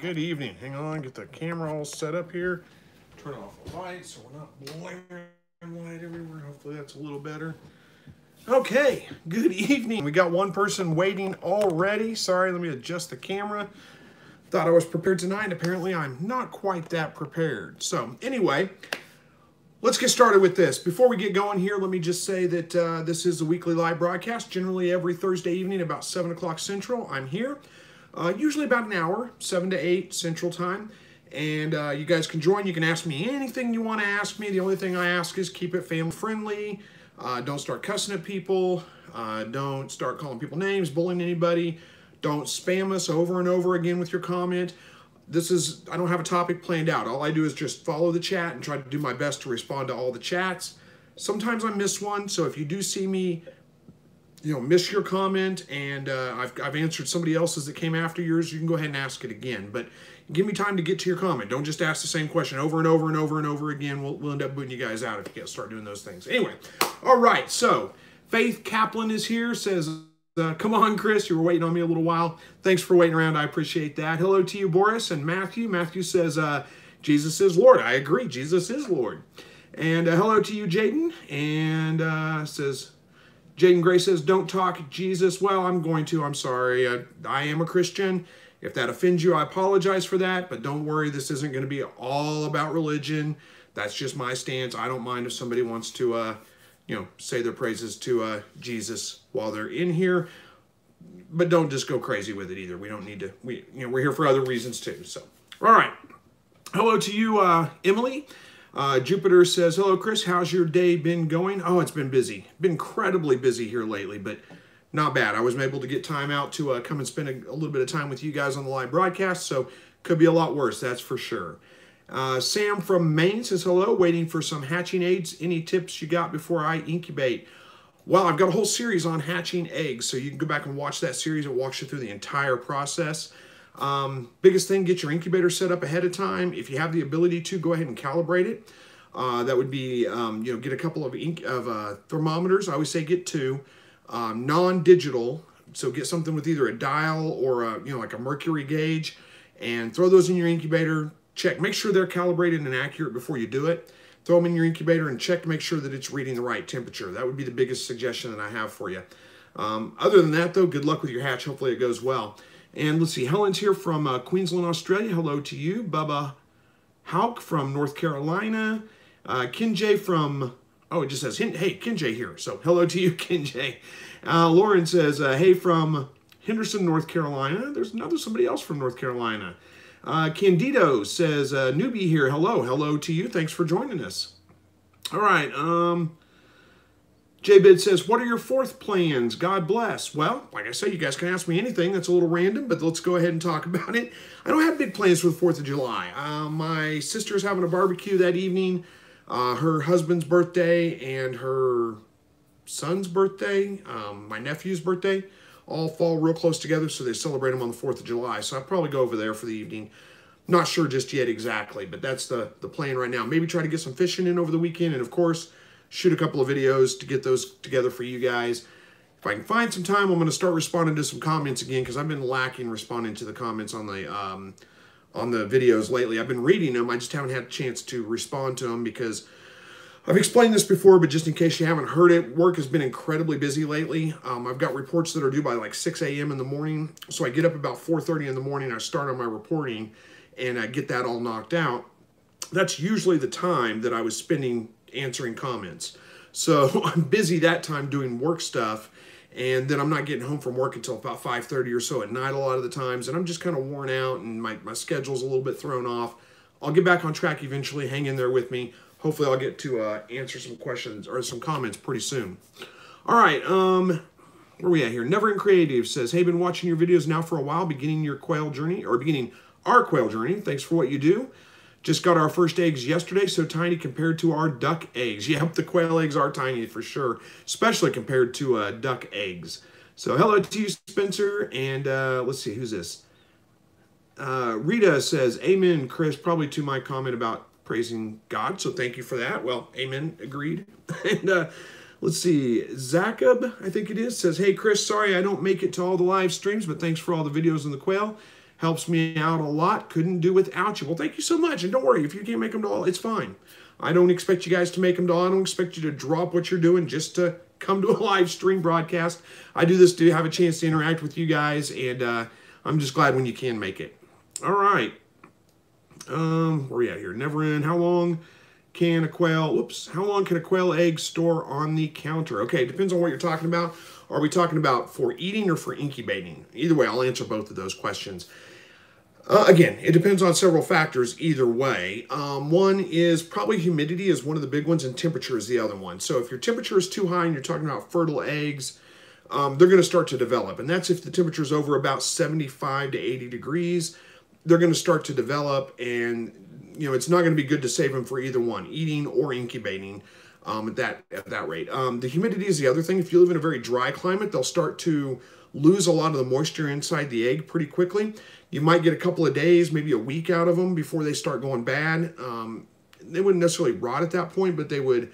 good evening. Hang on, get the camera all set up here. Turn off the light so we're not blaring light everywhere. Hopefully that's a little better. Okay, good evening. We got one person waiting already. Sorry, let me adjust the camera. Thought I was prepared tonight. Apparently, I'm not quite that prepared. So, anyway, let's get started with this. Before we get going here, let me just say that uh, this is a weekly live broadcast, generally every Thursday evening about 7 o'clock Central. I'm here, uh, usually about an hour, 7 to 8 Central Time. And uh, you guys can join. You can ask me anything you want to ask me. The only thing I ask is keep it family friendly. Uh, don't start cussing at people. Uh, don't start calling people names, bullying anybody. Don't spam us over and over again with your comment. This is, I don't have a topic planned out. All I do is just follow the chat and try to do my best to respond to all the chats. Sometimes I miss one, so if you do see me, you know, miss your comment and uh, I've, I've answered somebody else's that came after yours, you can go ahead and ask it again. But give me time to get to your comment. Don't just ask the same question over and over and over and over again. We'll, we'll end up booting you guys out if you start doing those things. Anyway, all right, so Faith Kaplan is here, says, uh, come on, Chris, you were waiting on me a little while. Thanks for waiting around. I appreciate that. Hello to you, Boris and Matthew. Matthew says, uh, Jesus is Lord. I agree. Jesus is Lord. And uh, hello to you, Jaden. And uh, says, Jaden Gray says, don't talk Jesus. Well, I'm going to. I'm sorry. I, I am a Christian. If that offends you, I apologize for that. But don't worry, this isn't going to be all about religion. That's just my stance. I don't mind if somebody wants to uh, you know, say their praises to uh, Jesus while they're in here. But don't just go crazy with it either. We don't need to. We you know we're here for other reasons too. So all right. Hello to you, uh, Emily. Uh, Jupiter says, "Hello, Chris. How's your day been going? Oh, it's been busy. Been incredibly busy here lately, but not bad. I was able to get time out to uh, come and spend a, a little bit of time with you guys on the live broadcast. So could be a lot worse. That's for sure." Uh, Sam from Maine says hello, waiting for some hatching aids. Any tips you got before I incubate? Well, I've got a whole series on hatching eggs, so you can go back and watch that series. It walks you through the entire process. Um, biggest thing, get your incubator set up ahead of time. If you have the ability to, go ahead and calibrate it. Uh, that would be, um, you know, get a couple of ink of uh, thermometers. I always say get two, um, non-digital. So get something with either a dial or a, you know, like a mercury gauge, and throw those in your incubator check, make sure they're calibrated and accurate before you do it. Throw them in your incubator and check to make sure that it's reading the right temperature. That would be the biggest suggestion that I have for you. Um, other than that, though, good luck with your hatch. Hopefully it goes well. And let's see, Helen's here from uh, Queensland, Australia. Hello to you. Bubba Hauk from North Carolina. Uh, Kinjay from, oh, it just says, hey, Kinjay here. So hello to you, Kinjay. Uh, Lauren says, uh, hey, from Henderson, North Carolina. There's another somebody else from North Carolina. Uh, Candido says, uh, newbie here. Hello. Hello to you. Thanks for joining us. All right. Um, JBid says, what are your fourth plans? God bless. Well, like I said, you guys can ask me anything. That's a little random, but let's go ahead and talk about it. I don't have big plans for the 4th of July. Uh, my sister's having a barbecue that evening. Uh, her husband's birthday and her son's birthday, um, my nephew's birthday all fall real close together, so they celebrate them on the 4th of July. So I'll probably go over there for the evening. Not sure just yet exactly, but that's the, the plan right now. Maybe try to get some fishing in over the weekend, and of course, shoot a couple of videos to get those together for you guys. If I can find some time, I'm going to start responding to some comments again, because I've been lacking responding to the comments on the um, on the videos lately. I've been reading them, I just haven't had a chance to respond to them, because I've explained this before, but just in case you haven't heard it, work has been incredibly busy lately. Um, I've got reports that are due by like 6 a.m. in the morning. So I get up about 4.30 in the morning, I start on my reporting, and I get that all knocked out. That's usually the time that I was spending answering comments. So I'm busy that time doing work stuff, and then I'm not getting home from work until about 5.30 or so at night a lot of the times, and I'm just kind of worn out, and my, my schedule's a little bit thrown off. I'll get back on track eventually. Hang in there with me hopefully I'll get to uh, answer some questions or some comments pretty soon. All right, um, where we at here? Never in Creative says, hey, been watching your videos now for a while, beginning your quail journey, or beginning our quail journey. Thanks for what you do. Just got our first eggs yesterday, so tiny compared to our duck eggs. Yep, the quail eggs are tiny for sure, especially compared to uh, duck eggs. So hello to you, Spencer, and uh, let's see, who's this? Uh, Rita says, amen, Chris, probably to my comment about praising God. So thank you for that. Well, amen. Agreed. and uh, let's see. Zachab, I think it is, says, Hey, Chris, sorry I don't make it to all the live streams, but thanks for all the videos on the quail. Helps me out a lot. Couldn't do without you. Well, thank you so much. And don't worry, if you can't make them to all, it's fine. I don't expect you guys to make them to all. I don't expect you to drop what you're doing just to come to a live stream broadcast. I do this to have a chance to interact with you guys, and uh, I'm just glad when you can make it. All right. Um, where are we at here? Never in. How long can a quail, whoops, how long can a quail egg store on the counter? Okay, depends on what you're talking about. Are we talking about for eating or for incubating? Either way, I'll answer both of those questions. Uh, again, it depends on several factors either way. Um, one is probably humidity is one of the big ones and temperature is the other one. So if your temperature is too high and you're talking about fertile eggs, um, they're going to start to develop. And that's if the temperature is over about 75 to 80 degrees, they're going to start to develop and you know, it's not going to be good to save them for either one, eating or incubating um, at that at that rate. Um, the humidity is the other thing. If you live in a very dry climate, they'll start to lose a lot of the moisture inside the egg pretty quickly. You might get a couple of days, maybe a week out of them before they start going bad. Um, they wouldn't necessarily rot at that point, but they would,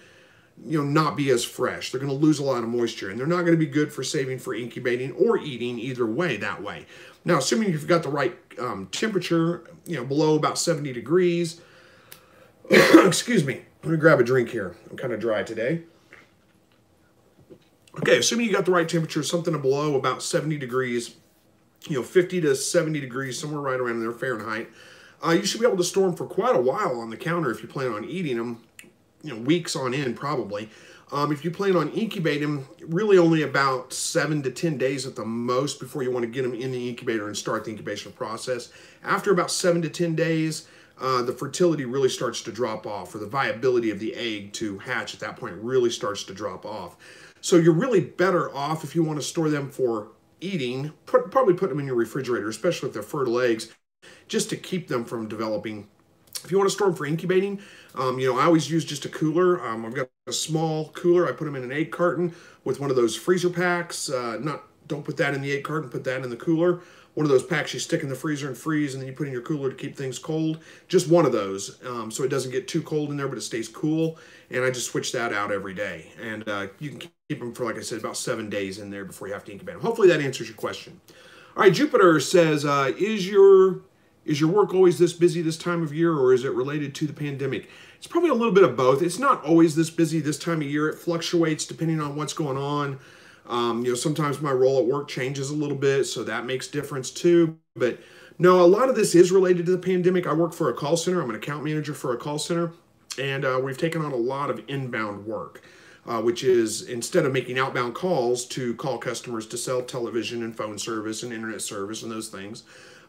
you know, not be as fresh. They're going to lose a lot of moisture, and they're not going to be good for saving for incubating or eating either way that way. Now, assuming you've got the right um, temperature, you know, below about 70 degrees. Excuse me. I'm going to grab a drink here. I'm kind of dry today. Okay, assuming you got the right temperature, something below about 70 degrees, you know, 50 to 70 degrees, somewhere right around there, Fahrenheit, uh, you should be able to store them for quite a while on the counter if you plan on eating them, you know, weeks on end probably. Um, if you plan on incubating, them, really only about seven to 10 days at the most before you want to get them in the incubator and start the incubation process. After about seven to 10 days, uh, the fertility really starts to drop off, or the viability of the egg to hatch at that point really starts to drop off. So you're really better off if you want to store them for eating, put, probably put them in your refrigerator, especially if they're fertile eggs, just to keep them from developing if you want to store them for incubating, um, you know, I always use just a cooler. Um, I've got a small cooler. I put them in an egg carton with one of those freezer packs. Uh, not don't put that in the egg carton. Put that in the cooler. One of those packs you stick in the freezer and freeze, and then you put in your cooler to keep things cold. Just one of those, um, so it doesn't get too cold in there, but it stays cool. And I just switch that out every day. And uh, you can keep them for, like I said, about seven days in there before you have to incubate them. Hopefully that answers your question. All right, Jupiter says, uh, is your is your work always this busy this time of year, or is it related to the pandemic? It's probably a little bit of both. It's not always this busy this time of year. It fluctuates depending on what's going on. Um, you know, sometimes my role at work changes a little bit, so that makes difference too. But no, a lot of this is related to the pandemic. I work for a call center. I'm an account manager for a call center, and uh, we've taken on a lot of inbound work. Uh, which is instead of making outbound calls to call customers to sell television and phone service and internet service and those things,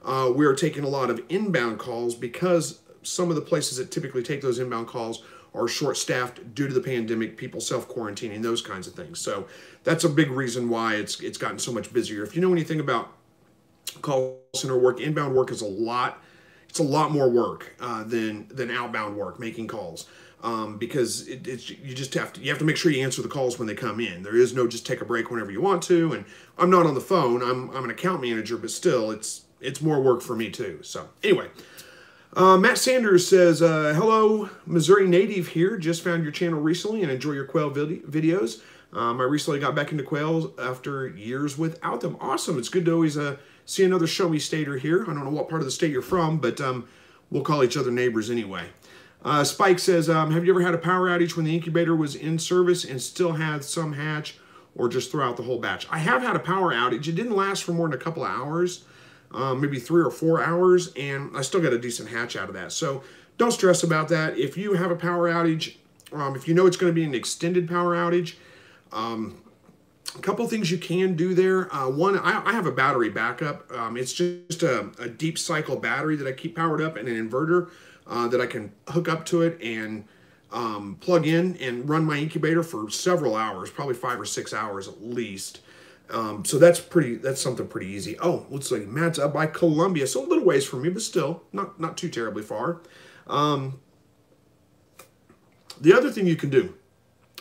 uh, we are taking a lot of inbound calls because some of the places that typically take those inbound calls are short staffed due to the pandemic, people self quarantining, those kinds of things. So that's a big reason why it's it's gotten so much busier. If you know anything about call center work, inbound work is a lot. It's a lot more work uh, than than outbound work, making calls. Um, because it, it's you just have to you have to make sure you answer the calls when they come in. There is no just take a break whenever you want to. And I'm not on the phone. I'm I'm an account manager, but still, it's it's more work for me too. So anyway, uh, Matt Sanders says, uh, hello, Missouri native here. Just found your channel recently and enjoy your quail vid videos. Um, I recently got back into quails after years without them. Awesome. It's good to always uh, see another show me stater here. I don't know what part of the state you're from, but um, we'll call each other neighbors anyway. Uh, Spike says, um, have you ever had a power outage when the incubator was in service and still had some hatch or just throughout the whole batch? I have had a power outage. It didn't last for more than a couple of hours um, maybe three or four hours, and I still got a decent hatch out of that. So don't stress about that. If you have a power outage, um, if you know it's going to be an extended power outage, um, a couple things you can do there. Uh, one, I, I, have a battery backup. Um, it's just a, a, deep cycle battery that I keep powered up and an inverter uh, that I can hook up to it and um, plug in and run my incubator for several hours, probably five or six hours at least. Um, so that's pretty. That's something pretty easy. Oh, looks like Matt's up by Columbia, so a little ways from me, but still not not too terribly far. Um, the other thing you can do,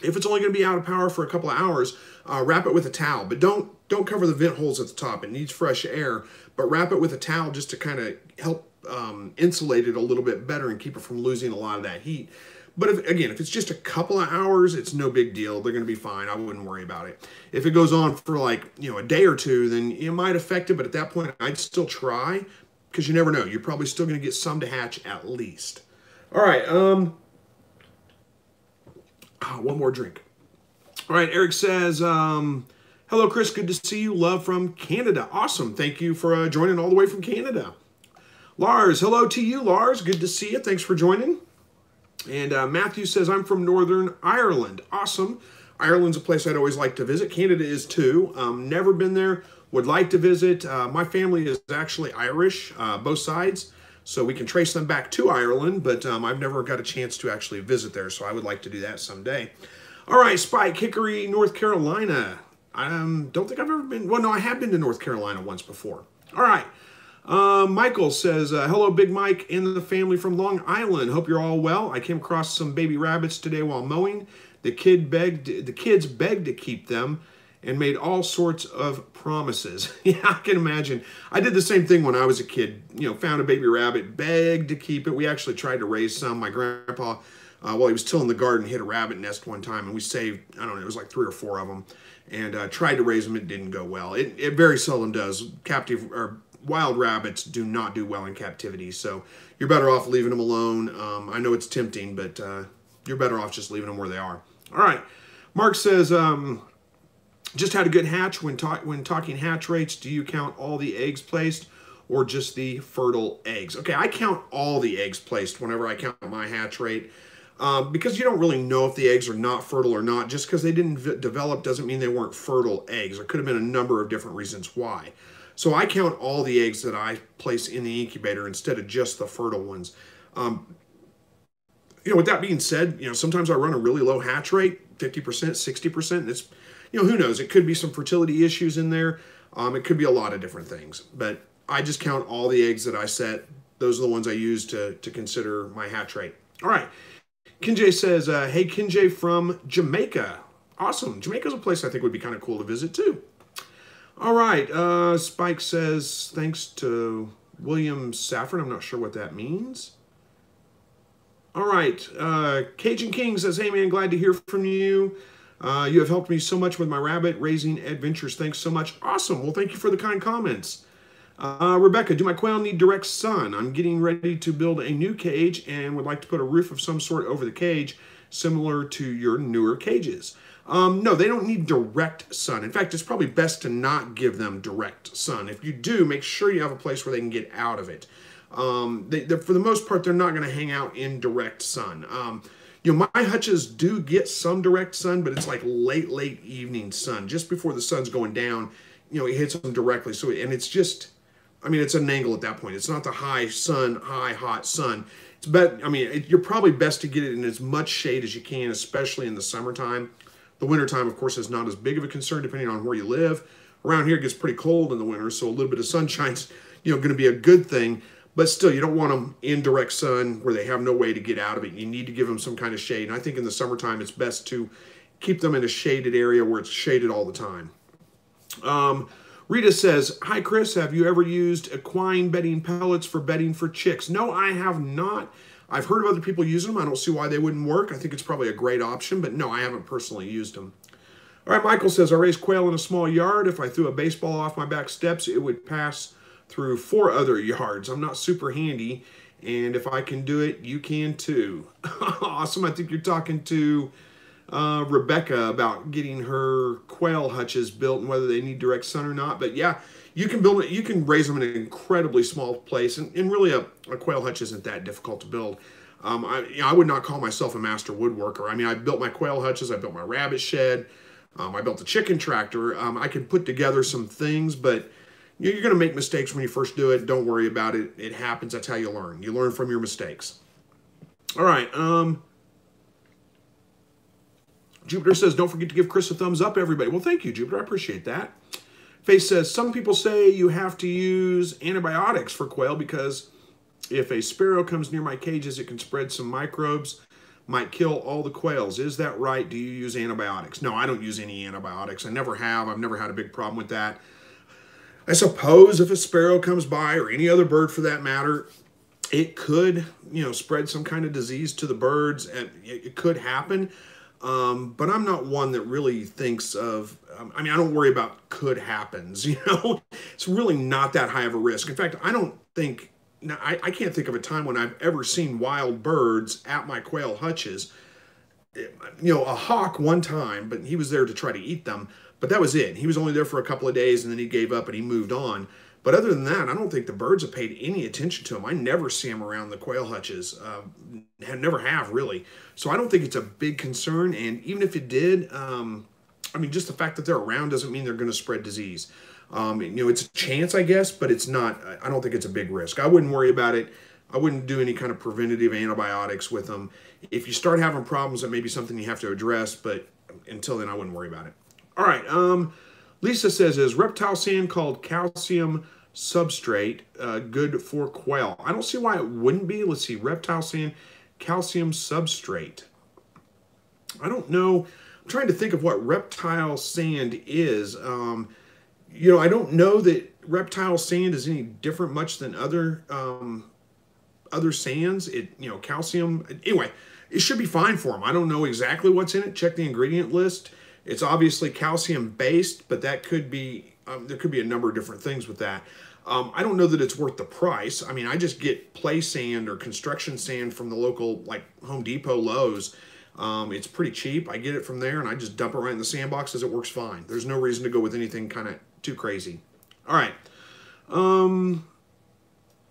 if it's only going to be out of power for a couple of hours, uh, wrap it with a towel, but don't don't cover the vent holes at the top. It needs fresh air, but wrap it with a towel just to kind of help um, insulate it a little bit better and keep it from losing a lot of that heat. But if, again, if it's just a couple of hours, it's no big deal. They're going to be fine. I wouldn't worry about it. If it goes on for like, you know, a day or two, then it might affect it. But at that point, I'd still try because you never know. You're probably still going to get some to hatch at least. All right. Um, oh, one more drink. All right. Eric says, um, hello, Chris. Good to see you. Love from Canada. Awesome. Thank you for uh, joining all the way from Canada. Lars, hello to you, Lars. Good to see you. Thanks for joining. And uh, Matthew says, I'm from Northern Ireland. Awesome. Ireland's a place I'd always like to visit. Canada is too. Um, never been there. Would like to visit. Uh, my family is actually Irish, uh, both sides. So we can trace them back to Ireland, but um, I've never got a chance to actually visit there. So I would like to do that someday. All right, Spike, Hickory, North Carolina. I um, don't think I've ever been. Well, no, I have been to North Carolina once before. All right. Uh, Michael says, uh, hello, Big Mike and the family from Long Island. Hope you're all well. I came across some baby rabbits today while mowing. The kid begged, the kids begged to keep them and made all sorts of promises. yeah, I can imagine. I did the same thing when I was a kid. You know, found a baby rabbit, begged to keep it. We actually tried to raise some. My grandpa, uh, while he was tilling the garden, hit a rabbit nest one time, and we saved, I don't know, it was like three or four of them. And uh, tried to raise them. It didn't go well. It, it very seldom does. Captive or wild rabbits do not do well in captivity. So you're better off leaving them alone. Um, I know it's tempting, but uh, you're better off just leaving them where they are. All right. Mark says, um, just had a good hatch. When, ta when talking hatch rates, do you count all the eggs placed or just the fertile eggs? Okay, I count all the eggs placed whenever I count my hatch rate. Um, because you don't really know if the eggs are not fertile or not. Just because they didn't develop doesn't mean they weren't fertile eggs. There could have been a number of different reasons why. So I count all the eggs that I place in the incubator instead of just the fertile ones. Um, you know, with that being said, you know, sometimes I run a really low hatch rate, 50%, 60%. And It's, you know, who knows? It could be some fertility issues in there. Um, it could be a lot of different things. But I just count all the eggs that I set. Those are the ones I use to, to consider my hatch rate. All right. Kinjay says, uh, hey, Kinjay from Jamaica. Awesome. Jamaica's a place I think would be kind of cool to visit too. All right. Uh, Spike says, thanks to William Safford. I'm not sure what that means. All right. Uh, Cajun King says, hey, man, glad to hear from you. Uh, you have helped me so much with my rabbit raising adventures. Thanks so much. Awesome. Well, thank you for the kind comments. Uh, Rebecca, do my quail need direct sun? I'm getting ready to build a new cage and would like to put a roof of some sort over the cage, similar to your newer cages. Um, no, they don't need direct sun. In fact, it's probably best to not give them direct sun. If you do, make sure you have a place where they can get out of it. Um, they, for the most part, they're not going to hang out in direct sun. Um, you know, my hutches do get some direct sun, but it's like late, late evening sun, just before the sun's going down. You know, it hits them directly. So, and it's just, I mean, it's an angle at that point. It's not the high sun, high hot sun. It's bet. I mean, it, you're probably best to get it in as much shade as you can, especially in the summertime. The wintertime, of course, is not as big of a concern depending on where you live. Around here, it gets pretty cold in the winter, so a little bit of sunshine's you know going to be a good thing. But still, you don't want them in direct sun where they have no way to get out of it. You need to give them some kind of shade. And I think in the summertime, it's best to keep them in a shaded area where it's shaded all the time. Um, Rita says, Hi, Chris. Have you ever used equine bedding pellets for bedding for chicks? No, I have not. I've heard of other people using them. I don't see why they wouldn't work. I think it's probably a great option, but no, I haven't personally used them. All right, Michael says, I raise quail in a small yard. If I threw a baseball off my back steps, it would pass through four other yards. I'm not super handy, and if I can do it, you can too. awesome. I think you're talking to uh, Rebecca about getting her quail hutches built and whether they need direct sun or not. But yeah, you can build it. You can raise them in an incredibly small place, and, and really a, a quail hutch isn't that difficult to build. Um, I, you know, I would not call myself a master woodworker. I mean, I built my quail hutches. I built my rabbit shed. Um, I built a chicken tractor. Um, I can put together some things, but you're going to make mistakes when you first do it. Don't worry about it. It happens. That's how you learn. You learn from your mistakes. All right. Um, Jupiter says, don't forget to give Chris a thumbs up, everybody. Well, thank you, Jupiter. I appreciate that. Face says, some people say you have to use antibiotics for quail because if a sparrow comes near my cages, it can spread some microbes, might kill all the quails. Is that right? Do you use antibiotics? No, I don't use any antibiotics. I never have. I've never had a big problem with that. I suppose if a sparrow comes by, or any other bird for that matter, it could, you know, spread some kind of disease to the birds, and it could happen. Um, but I'm not one that really thinks of, um, I mean, I don't worry about could happens, you know? It's really not that high of a risk. In fact, I don't think, now, I, I can't think of a time when I've ever seen wild birds at my quail hutches. You know, a hawk one time, but he was there to try to eat them. But that was it. He was only there for a couple of days and then he gave up and he moved on. But other than that, I don't think the birds have paid any attention to them. I never see them around the quail hutches. Uh, never have really. So I don't think it's a big concern. And even if it did, um, I mean, just the fact that they're around doesn't mean they're going to spread disease. Um, you know, it's a chance, I guess, but it's not. I don't think it's a big risk. I wouldn't worry about it. I wouldn't do any kind of preventative antibiotics with them. If you start having problems, that may be something you have to address. But until then, I wouldn't worry about it. All right. Um, Lisa says, is reptile sand called calcium substrate uh, good for quail? I don't see why it wouldn't be. Let's see, reptile sand, calcium substrate. I don't know. I'm trying to think of what reptile sand is. Um, you know, I don't know that reptile sand is any different much than other um, other sands. It, you know, calcium. Anyway, it should be fine for them. I don't know exactly what's in it. Check the ingredient list. It's obviously calcium based, but that could be um, there could be a number of different things with that. Um, I don't know that it's worth the price. I mean, I just get play sand or construction sand from the local like Home Depot, Lowe's. Um, it's pretty cheap. I get it from there and I just dump it right in the sandboxes. It works fine. There's no reason to go with anything kind of too crazy. All right. Um,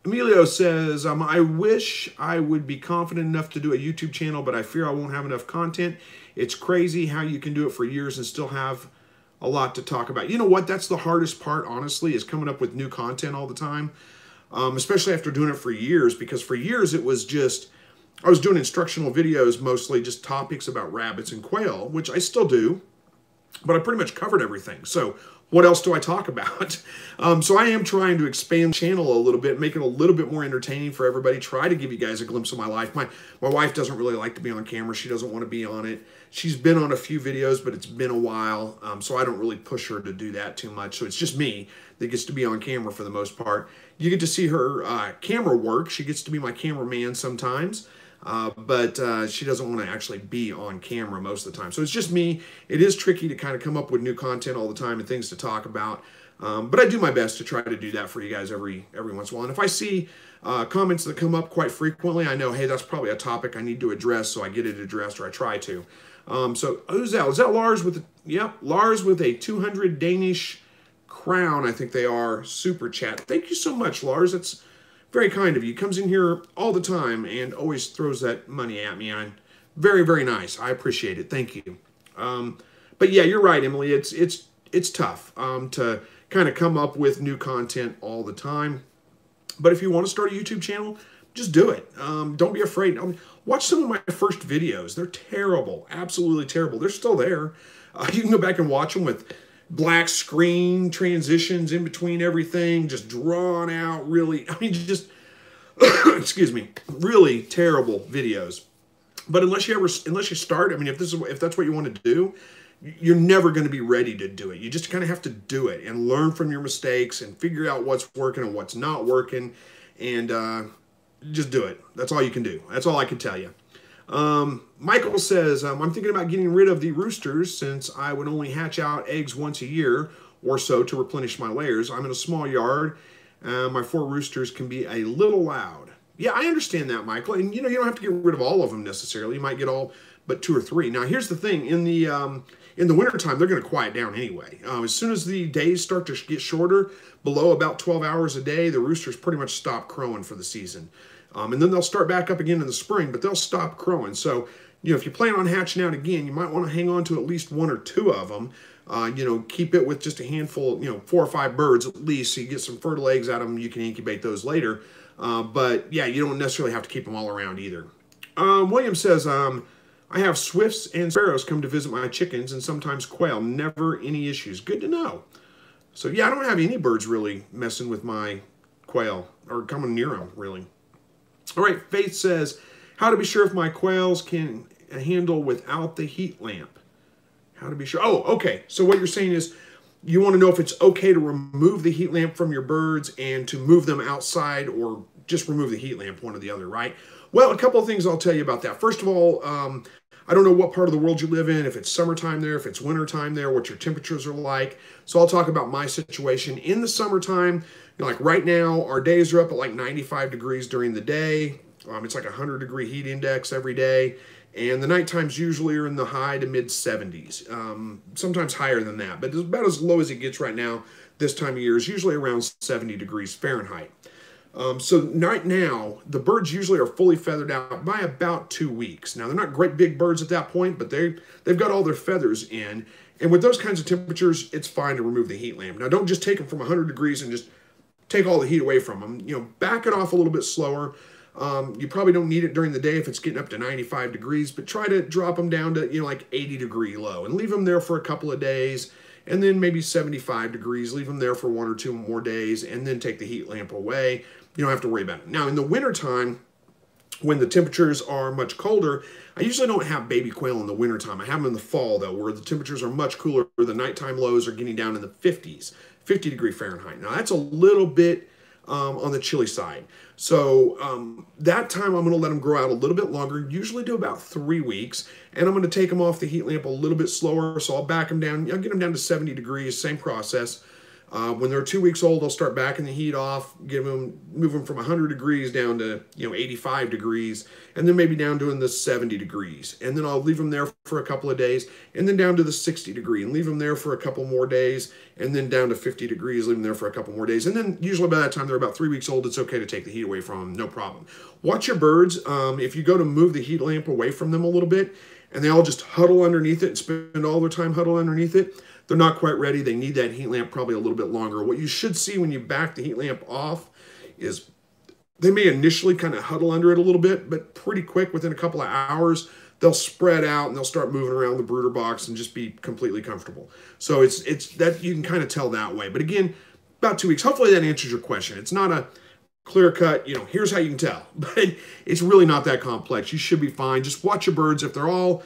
Emilio says, um, I wish I would be confident enough to do a YouTube channel, but I fear I won't have enough content. It's crazy how you can do it for years and still have a lot to talk about. You know what? That's the hardest part, honestly, is coming up with new content all the time, um, especially after doing it for years, because for years it was just, I was doing instructional videos, mostly just topics about rabbits and quail, which I still do, but I pretty much covered everything. So what else do I talk about? Um, so I am trying to expand the channel a little bit, make it a little bit more entertaining for everybody. Try to give you guys a glimpse of my life. My my wife doesn't really like to be on camera. She doesn't want to be on it. She's been on a few videos, but it's been a while, um, so I don't really push her to do that too much. So it's just me that gets to be on camera for the most part. You get to see her uh, camera work. She gets to be my cameraman sometimes. Uh, but uh, she doesn't want to actually be on camera most of the time. So it's just me. It is tricky to kind of come up with new content all the time and things to talk about. Um, but I do my best to try to do that for you guys every every once in a while. And if I see uh, comments that come up quite frequently, I know, hey, that's probably a topic I need to address, so I get it addressed or I try to. Um, so who's that? Is that Lars with, yep, Lars with a 200 Danish crown, I think they are, super chat. Thank you so much, Lars. It's very kind of you. Comes in here all the time and always throws that money at me. I'm very, very nice. I appreciate it. Thank you. Um, but yeah, you're right, Emily. It's it's it's tough um, to kind of come up with new content all the time. But if you want to start a YouTube channel, just do it. Um, don't be afraid. Watch some of my first videos. They're terrible, absolutely terrible. They're still there. Uh, you can go back and watch them with black screen transitions in between everything, just drawn out, really, I mean, just, excuse me, really terrible videos. But unless you ever, unless you start, I mean, if this is, if that's what you want to do, you're never going to be ready to do it. You just kind of have to do it and learn from your mistakes and figure out what's working and what's not working and uh, just do it. That's all you can do. That's all I can tell you. Um, Michael says, um, I'm thinking about getting rid of the roosters since I would only hatch out eggs once a year or so to replenish my layers. I'm in a small yard. Uh, my four roosters can be a little loud. Yeah, I understand that, Michael. And, you know, you don't have to get rid of all of them necessarily. You might get all but two or three. Now, here's the thing. In the um, in the wintertime, they're going to quiet down anyway. Um, as soon as the days start to get shorter, below about 12 hours a day, the roosters pretty much stop crowing for the season. Um, and then they'll start back up again in the spring, but they'll stop crowing. So, you know, if you plan on hatching out again, you might want to hang on to at least one or two of them. Uh, you know, keep it with just a handful, you know, four or five birds at least, so you get some fertile eggs out of them. You can incubate those later. Uh, but yeah, you don't necessarily have to keep them all around either. Um, William says, um, I have swifts and sparrows come to visit my chickens and sometimes quail. Never any issues. Good to know. So yeah, I don't have any birds really messing with my quail or coming near them really. All right, Faith says, how to be sure if my quails can handle without the heat lamp. How to be sure. Oh, okay. So what you're saying is you want to know if it's okay to remove the heat lamp from your birds and to move them outside or just remove the heat lamp, one or the other, right? Well, a couple of things I'll tell you about that. First of all, um, I don't know what part of the world you live in, if it's summertime there, if it's wintertime there, what your temperatures are like. So I'll talk about my situation. In the summertime, know, like right now, our days are up at like 95 degrees during the day. Um, it's like a 100 degree heat index every day. And the night times usually are in the high to mid 70s, um, sometimes higher than that, but it's about as low as it gets right now this time of year is usually around 70 degrees Fahrenheit. Um, so right now, the birds usually are fully feathered out by about two weeks. Now they're not great big birds at that point, but they they've got all their feathers in. And with those kinds of temperatures, it's fine to remove the heat lamp. Now don't just take them from 100 degrees and just take all the heat away from them. You know, back it off a little bit slower. Um, you probably don't need it during the day if it's getting up to 95 degrees, but try to drop them down to, you know, like 80 degree low and leave them there for a couple of days and then maybe 75 degrees, leave them there for one or two more days and then take the heat lamp away. You don't have to worry about it. Now in the wintertime, when the temperatures are much colder, I usually don't have baby quail in the wintertime. I have them in the fall though, where the temperatures are much cooler. The nighttime lows are getting down in the 50s, 50 degree Fahrenheit. Now that's a little bit um, on the chilly side. So um, that time I'm going to let them grow out a little bit longer, usually do about three weeks, and I'm going to take them off the heat lamp a little bit slower. So I'll back them down. I'll get them down to 70 degrees, same process. Uh, when they're two weeks old, I'll start backing the heat off, give them, move them from 100 degrees down to, you know, 85 degrees, and then maybe down to in the 70 degrees. And then I'll leave them there for a couple of days, and then down to the 60 degree, and leave them there for a couple more days, and then down to 50 degrees, leave them there for a couple more days. And then usually by that time they're about three weeks old, it's okay to take the heat away from them, no problem. Watch your birds. Um, if you go to move the heat lamp away from them a little bit, and they all just huddle underneath it and spend all their time huddle underneath it, they're not quite ready. They need that heat lamp probably a little bit longer. What you should see when you back the heat lamp off is they may initially kind of huddle under it a little bit, but pretty quick, within a couple of hours, they'll spread out and they'll start moving around the brooder box and just be completely comfortable. So it's it's that you can kind of tell that way. But again, about two weeks. Hopefully that answers your question. It's not a clear cut, you know, here's how you can tell. But it's really not that complex. You should be fine. Just watch your birds. If they're all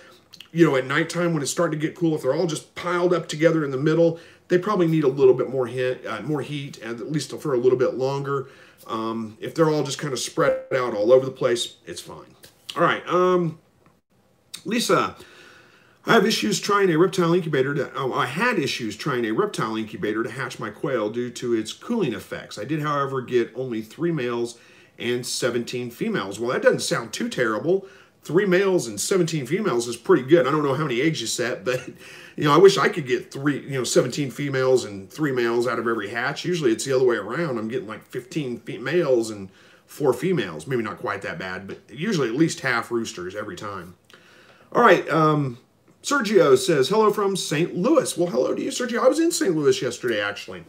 you know, at nighttime when it's starting to get cool, if they're all just piled up together in the middle, they probably need a little bit more heat, uh, more heat, and at least for a little bit longer. Um, if they're all just kind of spread out all over the place, it's fine. All right, um, Lisa, I have issues trying a reptile incubator to, oh, I had issues trying a reptile incubator to hatch my quail due to its cooling effects. I did, however, get only three males and 17 females. Well, that doesn't sound too terrible three males and 17 females is pretty good. I don't know how many eggs you set, but you know, I wish I could get three, you know, 17 females and three males out of every hatch. Usually it's the other way around. I'm getting like 15 males and four females. Maybe not quite that bad, but usually at least half roosters every time. All right. Um, Sergio says, hello from St. Louis. Well, hello to you, Sergio. I was in St. Louis yesterday, actually.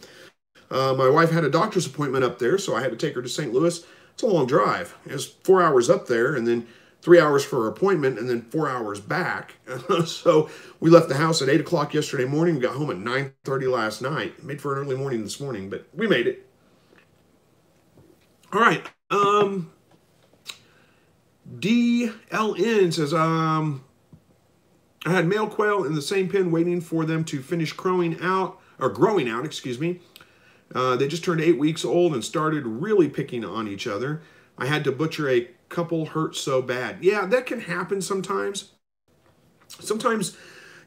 Uh, my wife had a doctor's appointment up there, so I had to take her to St. Louis. It's a long drive. It was four hours up there, and then three hours for our appointment and then four hours back. so we left the house at 8 o'clock yesterday morning. We got home at 9.30 last night. Made for an early morning this morning, but we made it. All right. Um, DLN says, um, I had male quail in the same pen waiting for them to finish crowing out, or growing out, excuse me. Uh, they just turned eight weeks old and started really picking on each other. I had to butcher a couple hurt so bad. Yeah, that can happen sometimes. Sometimes,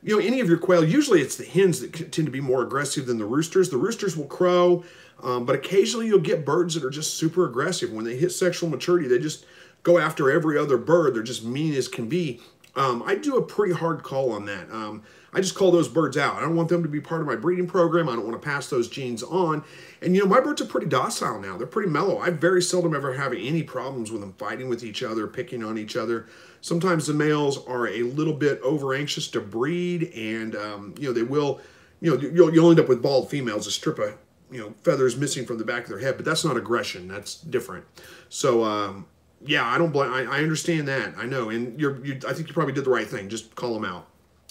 you know, any of your quail, usually it's the hens that tend to be more aggressive than the roosters. The roosters will crow, um, but occasionally you'll get birds that are just super aggressive. When they hit sexual maturity, they just go after every other bird. They're just mean as can be. Um, I do a pretty hard call on that. Um, I just call those birds out. I don't want them to be part of my breeding program. I don't want to pass those genes on. And you know, my birds are pretty docile now. They're pretty mellow. I very seldom ever have any problems with them fighting with each other, picking on each other. Sometimes the males are a little bit over anxious to breed, and um, you know they will, you know, you'll, you'll end up with bald females, a strip of you know feathers missing from the back of their head. But that's not aggression. That's different. So um, yeah, I don't blame. I, I understand that. I know, and you're. You, I think you probably did the right thing. Just call them out.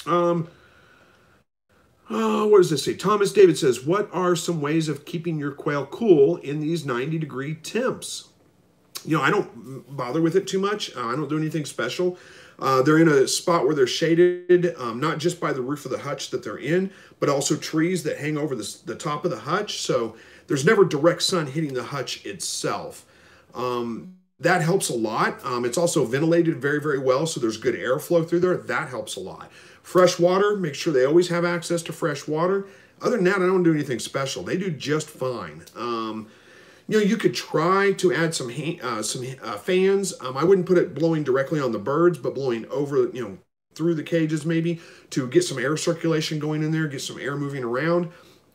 Um, uh, what does this say? Thomas David says, What are some ways of keeping your quail cool in these 90 degree temps? You know, I don't bother with it too much. Uh, I don't do anything special. Uh, they're in a spot where they're shaded, um, not just by the roof of the hutch that they're in, but also trees that hang over the, the top of the hutch. So there's never direct sun hitting the hutch itself. Um, that helps a lot. Um, it's also ventilated very, very well, so there's good airflow through there. That helps a lot. Fresh water, make sure they always have access to fresh water. Other than that, I don't do anything special. They do just fine. Um, you know, you could try to add some uh, some uh, fans. Um, I wouldn't put it blowing directly on the birds, but blowing over, you know, through the cages maybe to get some air circulation going in there, get some air moving around.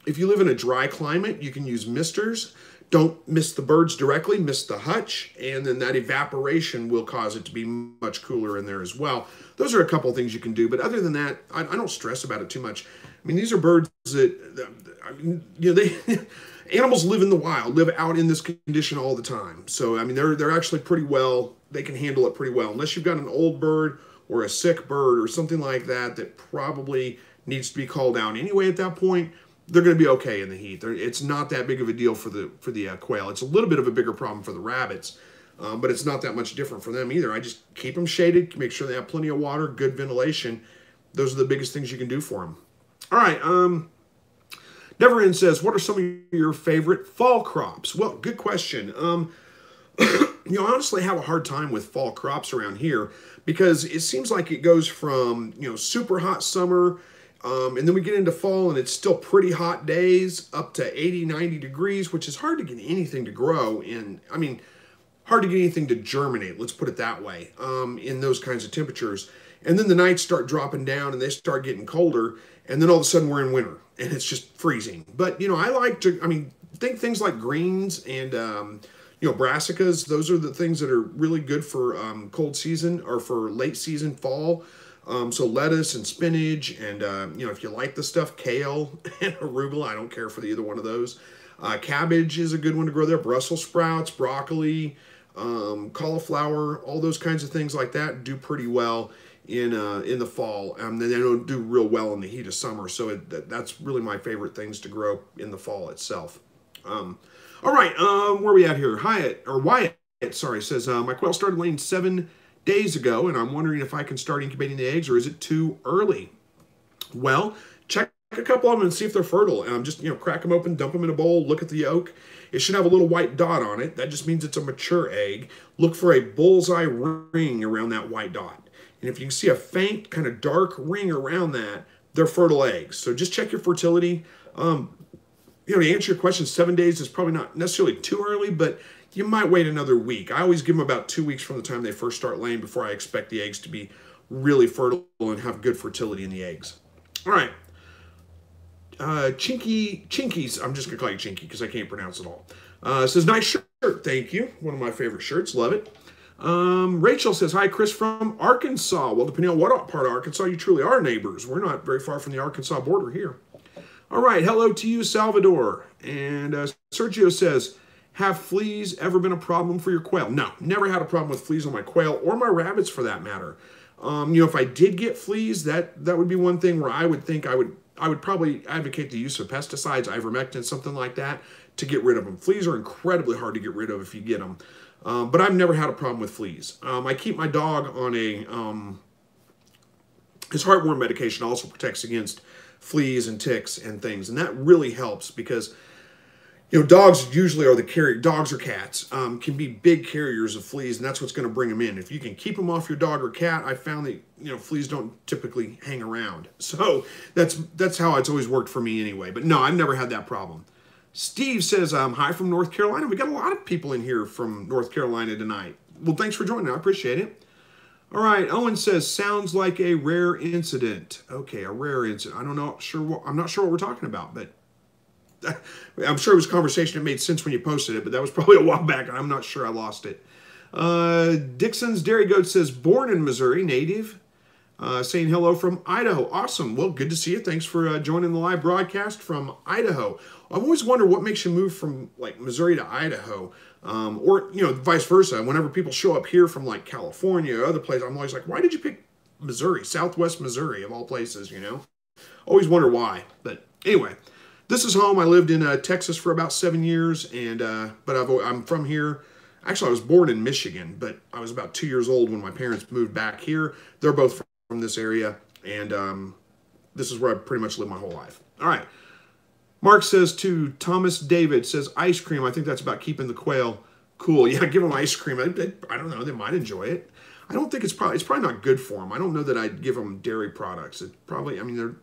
If you live in a dry climate, you can use misters. Don't miss the birds directly, miss the hutch, and then that evaporation will cause it to be much cooler in there as well. Those are a couple things you can do, but other than that, I, I don't stress about it too much. I mean, these are birds that, I mean, you know, they animals live in the wild, live out in this condition all the time. So, I mean, they're they're actually pretty well. They can handle it pretty well, unless you've got an old bird or a sick bird or something like that that probably needs to be called out anyway. At that point, they're going to be okay in the heat. They're, it's not that big of a deal for the for the uh, quail. It's a little bit of a bigger problem for the rabbits. Um, but it's not that much different for them either. I just keep them shaded, make sure they have plenty of water, good ventilation. Those are the biggest things you can do for them. All right. Um, Neverend says, "What are some of your favorite fall crops?" Well, good question. Um, you honestly have a hard time with fall crops around here because it seems like it goes from you know super hot summer, um, and then we get into fall and it's still pretty hot days up to 80, 90 degrees, which is hard to get anything to grow in. I mean, hard to get anything to germinate. Let's put it that way. Um, in those kinds of temperatures, and then the nights start dropping down and they start getting colder and then all of a sudden we're in winter and it's just freezing. But you know, I like to. I mean, think things like greens and um, you know brassicas. Those are the things that are really good for um, cold season or for late season fall. Um, so lettuce and spinach, and uh, you know if you like the stuff, kale and arugula. I don't care for the, either one of those. Uh, cabbage is a good one to grow there. Brussels sprouts, broccoli, um, cauliflower, all those kinds of things like that do pretty well in uh, in the fall. Um, then they don't do real well in the heat of summer, so it, that, that's really my favorite things to grow in the fall itself. Um, all right, um, where are we at here? Hyatt or Wyatt, sorry, says uh, my quail started laying seven days ago, and I'm wondering if I can start incubating the eggs or is it too early? Well, check a couple of them and see if they're fertile. And I'm just you know crack them open, dump them in a bowl, look at the yolk. It should have a little white dot on it. That just means it's a mature egg. Look for a bullseye ring around that white dot. And if you can see a faint kind of dark ring around that, they're fertile eggs. So just check your fertility. Um, you know, to answer your question, seven days is probably not necessarily too early, but you might wait another week. I always give them about two weeks from the time they first start laying before I expect the eggs to be really fertile and have good fertility in the eggs. All right. Uh, Chinky, Chinkies, I'm just going to call you Chinky because I can't pronounce it all. Uh, says, nice shirt. Thank you. One of my favorite shirts. Love it. Um, Rachel says, Hi, Chris from Arkansas. Well, depending on what part of Arkansas, you truly are neighbors. We're not very far from the Arkansas border here. All right, hello to you, Salvador. And uh, Sergio says, Have fleas ever been a problem for your quail? No, never had a problem with fleas on my quail or my rabbits for that matter. Um, you know, if I did get fleas, that that would be one thing where I would think I would I would probably advocate the use of pesticides, ivermectin, something like that, to get rid of them. Fleas are incredibly hard to get rid of if you get them. Um, but I've never had a problem with fleas. Um, I keep my dog on a, um, his heartworm medication also protects against fleas and ticks and things. And that really helps because, you know, dogs usually are the carrier, dogs or cats um, can be big carriers of fleas and that's what's going to bring them in. If you can keep them off your dog or cat, I found that, you know, fleas don't typically hang around. So that's, that's how it's always worked for me anyway. But no, I've never had that problem. Steve says, um, hi from North Carolina. We got a lot of people in here from North Carolina tonight. Well, thanks for joining. I appreciate it. All right, Owen says, sounds like a rare incident. Okay, a rare incident. I don't know, sure. What, I'm not sure what we're talking about, but I'm sure it was a conversation that made sense when you posted it, but that was probably a while back. And I'm not sure I lost it. Uh, Dixon's Dairy Goat says, born in Missouri, native. Uh, saying hello from Idaho. Awesome. Well, good to see you. Thanks for uh, joining the live broadcast from Idaho. I've always wondered what makes you move from like Missouri to Idaho, um, or you know, vice versa. Whenever people show up here from like California or other places, I'm always like, why did you pick Missouri, Southwest Missouri of all places? You know, always wonder why. But anyway, this is home. I lived in uh, Texas for about seven years, and uh, but I've, I'm from here. Actually, I was born in Michigan, but I was about two years old when my parents moved back here. They're both from this area, and um, this is where I pretty much lived my whole life. All right. Mark says to Thomas David, says ice cream. I think that's about keeping the quail Cool. Yeah, give them ice cream. I, I, don't know. They might enjoy it. I don't think it's probably it's probably not good for them. I don't know that I'd give them dairy products. It probably. I mean, they're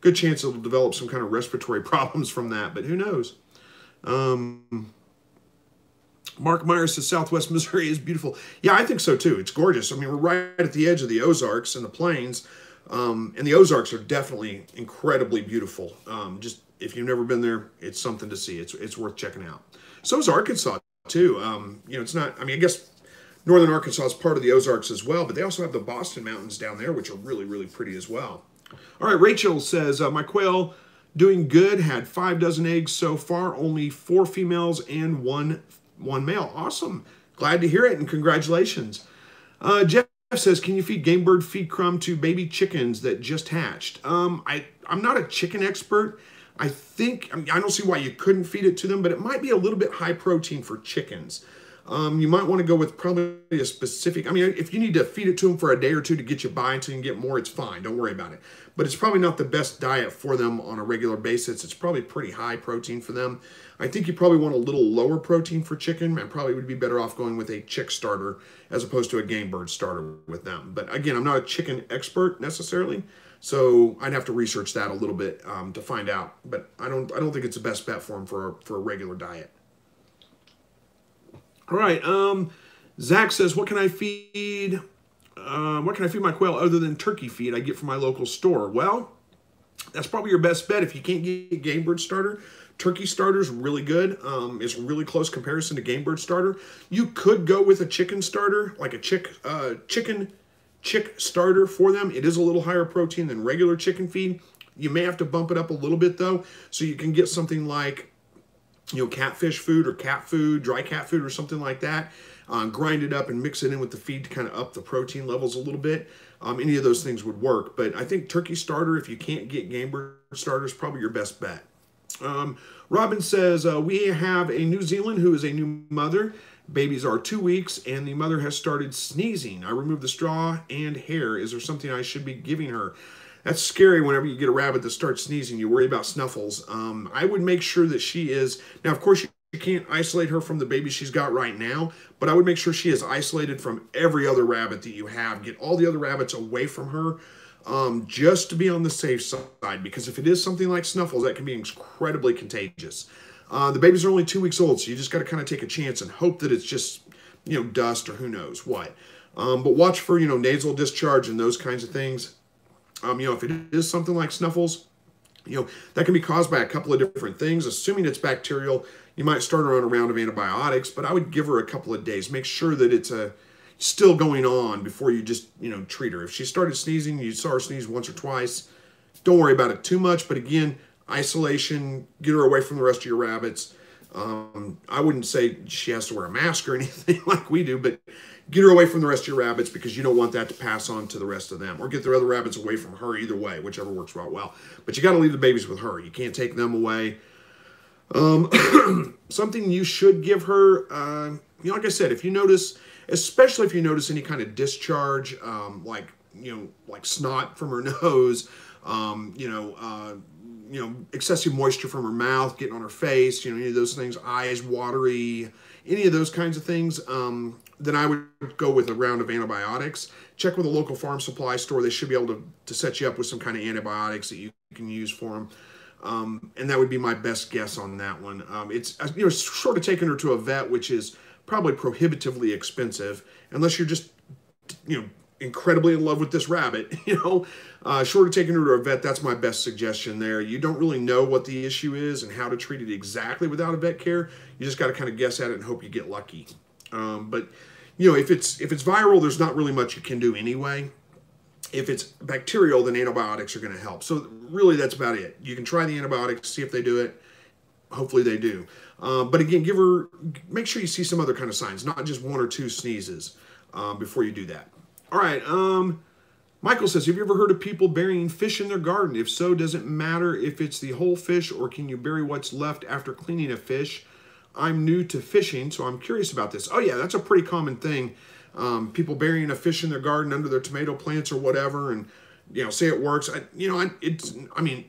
good chance it'll develop some kind of respiratory problems from that, but who knows? Um, Mark Myers says Southwest Missouri is beautiful. Yeah, I think so too. It's gorgeous. I mean, we're right at the edge of the Ozarks and the plains, um, and the Ozarks are definitely incredibly beautiful. Um, just if you've never been there, it's something to see. It's it's worth checking out. So is Arkansas too. Um, you know, it's not. I mean, I guess northern Arkansas is part of the Ozarks as well, but they also have the Boston Mountains down there, which are really really pretty as well. All right, Rachel says uh, my quail doing good. Had five dozen eggs so far, only four females and one one male. Awesome. Glad to hear it and congratulations. Uh, Jeff says, can you feed game bird feed crumb to baby chickens that just hatched? Um, I, I'm not a chicken expert. I think, I, mean, I don't see why you couldn't feed it to them, but it might be a little bit high protein for chickens. Um, you might want to go with probably a specific, I mean, if you need to feed it to them for a day or two to get you by until you can get more, it's fine. Don't worry about it. But it's probably not the best diet for them on a regular basis. It's probably pretty high protein for them. I think you probably want a little lower protein for chicken and probably would be better off going with a chick starter as opposed to a game bird starter with them. But again, I'm not a chicken expert necessarily, so I'd have to research that a little bit um, to find out. But I don't, I don't think it's the best bet for them for for a regular diet. All right, um, Zach says, what can I feed? Uh, what can I feed my quail other than turkey feed I get from my local store? Well, that's probably your best bet if you can't get game bird starter. Turkey starter is really good. Um, it's really close comparison to game bird starter. You could go with a chicken starter, like a chick uh, chicken chick starter for them. It is a little higher protein than regular chicken feed. You may have to bump it up a little bit though, so you can get something like you know catfish food or cat food, dry cat food or something like that. Uh, grind it up and mix it in with the feed to kind of up the protein levels a little bit. Um, any of those things would work, but I think turkey starter, if you can't get game bird starter, is probably your best bet. Um, Robin says, uh, We have a New Zealand who is a new mother. Babies are two weeks, and the mother has started sneezing. I removed the straw and hair. Is there something I should be giving her? That's scary whenever you get a rabbit that starts sneezing. You worry about snuffles. Um, I would make sure that she is. Now, of course, you can't isolate her from the baby she's got right now, but I would make sure she is isolated from every other rabbit that you have. Get all the other rabbits away from her um, just to be on the safe side because if it is something like snuffles, that can be incredibly contagious. Uh, the babies are only two weeks old, so you just got to kind of take a chance and hope that it's just, you know, dust or who knows what. Um, but watch for, you know, nasal discharge and those kinds of things. Um, you know, if it is something like snuffles, you know, that can be caused by a couple of different things. Assuming it's bacterial, you might start her on a round of antibiotics, but I would give her a couple of days. Make sure that it's a still going on before you just, you know, treat her. If she started sneezing, you saw her sneeze once or twice, don't worry about it too much. But again, isolation, get her away from the rest of your rabbits. Um, I wouldn't say she has to wear a mask or anything like we do, but get her away from the rest of your rabbits because you don't want that to pass on to the rest of them or get the other rabbits away from her either way, whichever works out well. But you got to leave the babies with her. You can't take them away. Um, something you should give her, uh, you know, like I said, if you notice especially if you notice any kind of discharge, um, like you know, like snot from her nose, um, you know, uh, you know, excessive moisture from her mouth getting on her face, you know, any of those things, eyes watery, any of those kinds of things. Um, then I would go with a round of antibiotics. Check with a local farm supply store; they should be able to to set you up with some kind of antibiotics that you can use for them. Um, and that would be my best guess on that one. Um, it's you know sort of taking her to a vet, which is probably prohibitively expensive unless you're just, you know, incredibly in love with this rabbit. You know, uh, short of taking her to a vet, that's my best suggestion there. You don't really know what the issue is and how to treat it exactly without a vet care. You just got to kind of guess at it and hope you get lucky. Um, but you know, if it's if it's viral, there's not really much you can do anyway. If it's bacterial, then antibiotics are going to help. So really, that's about it. You can try the antibiotics, see if they do it. Hopefully, they do. Um, but again, give her, make sure you see some other kind of signs, not just one or two sneezes um, before you do that. All right. Um, Michael says, have you ever heard of people burying fish in their garden? If so, does it matter if it's the whole fish or can you bury what's left after cleaning a fish? I'm new to fishing, so I'm curious about this. Oh yeah, that's a pretty common thing. Um, people burying a fish in their garden under their tomato plants or whatever, and you know, say it works. I, you know, I, it's. I mean,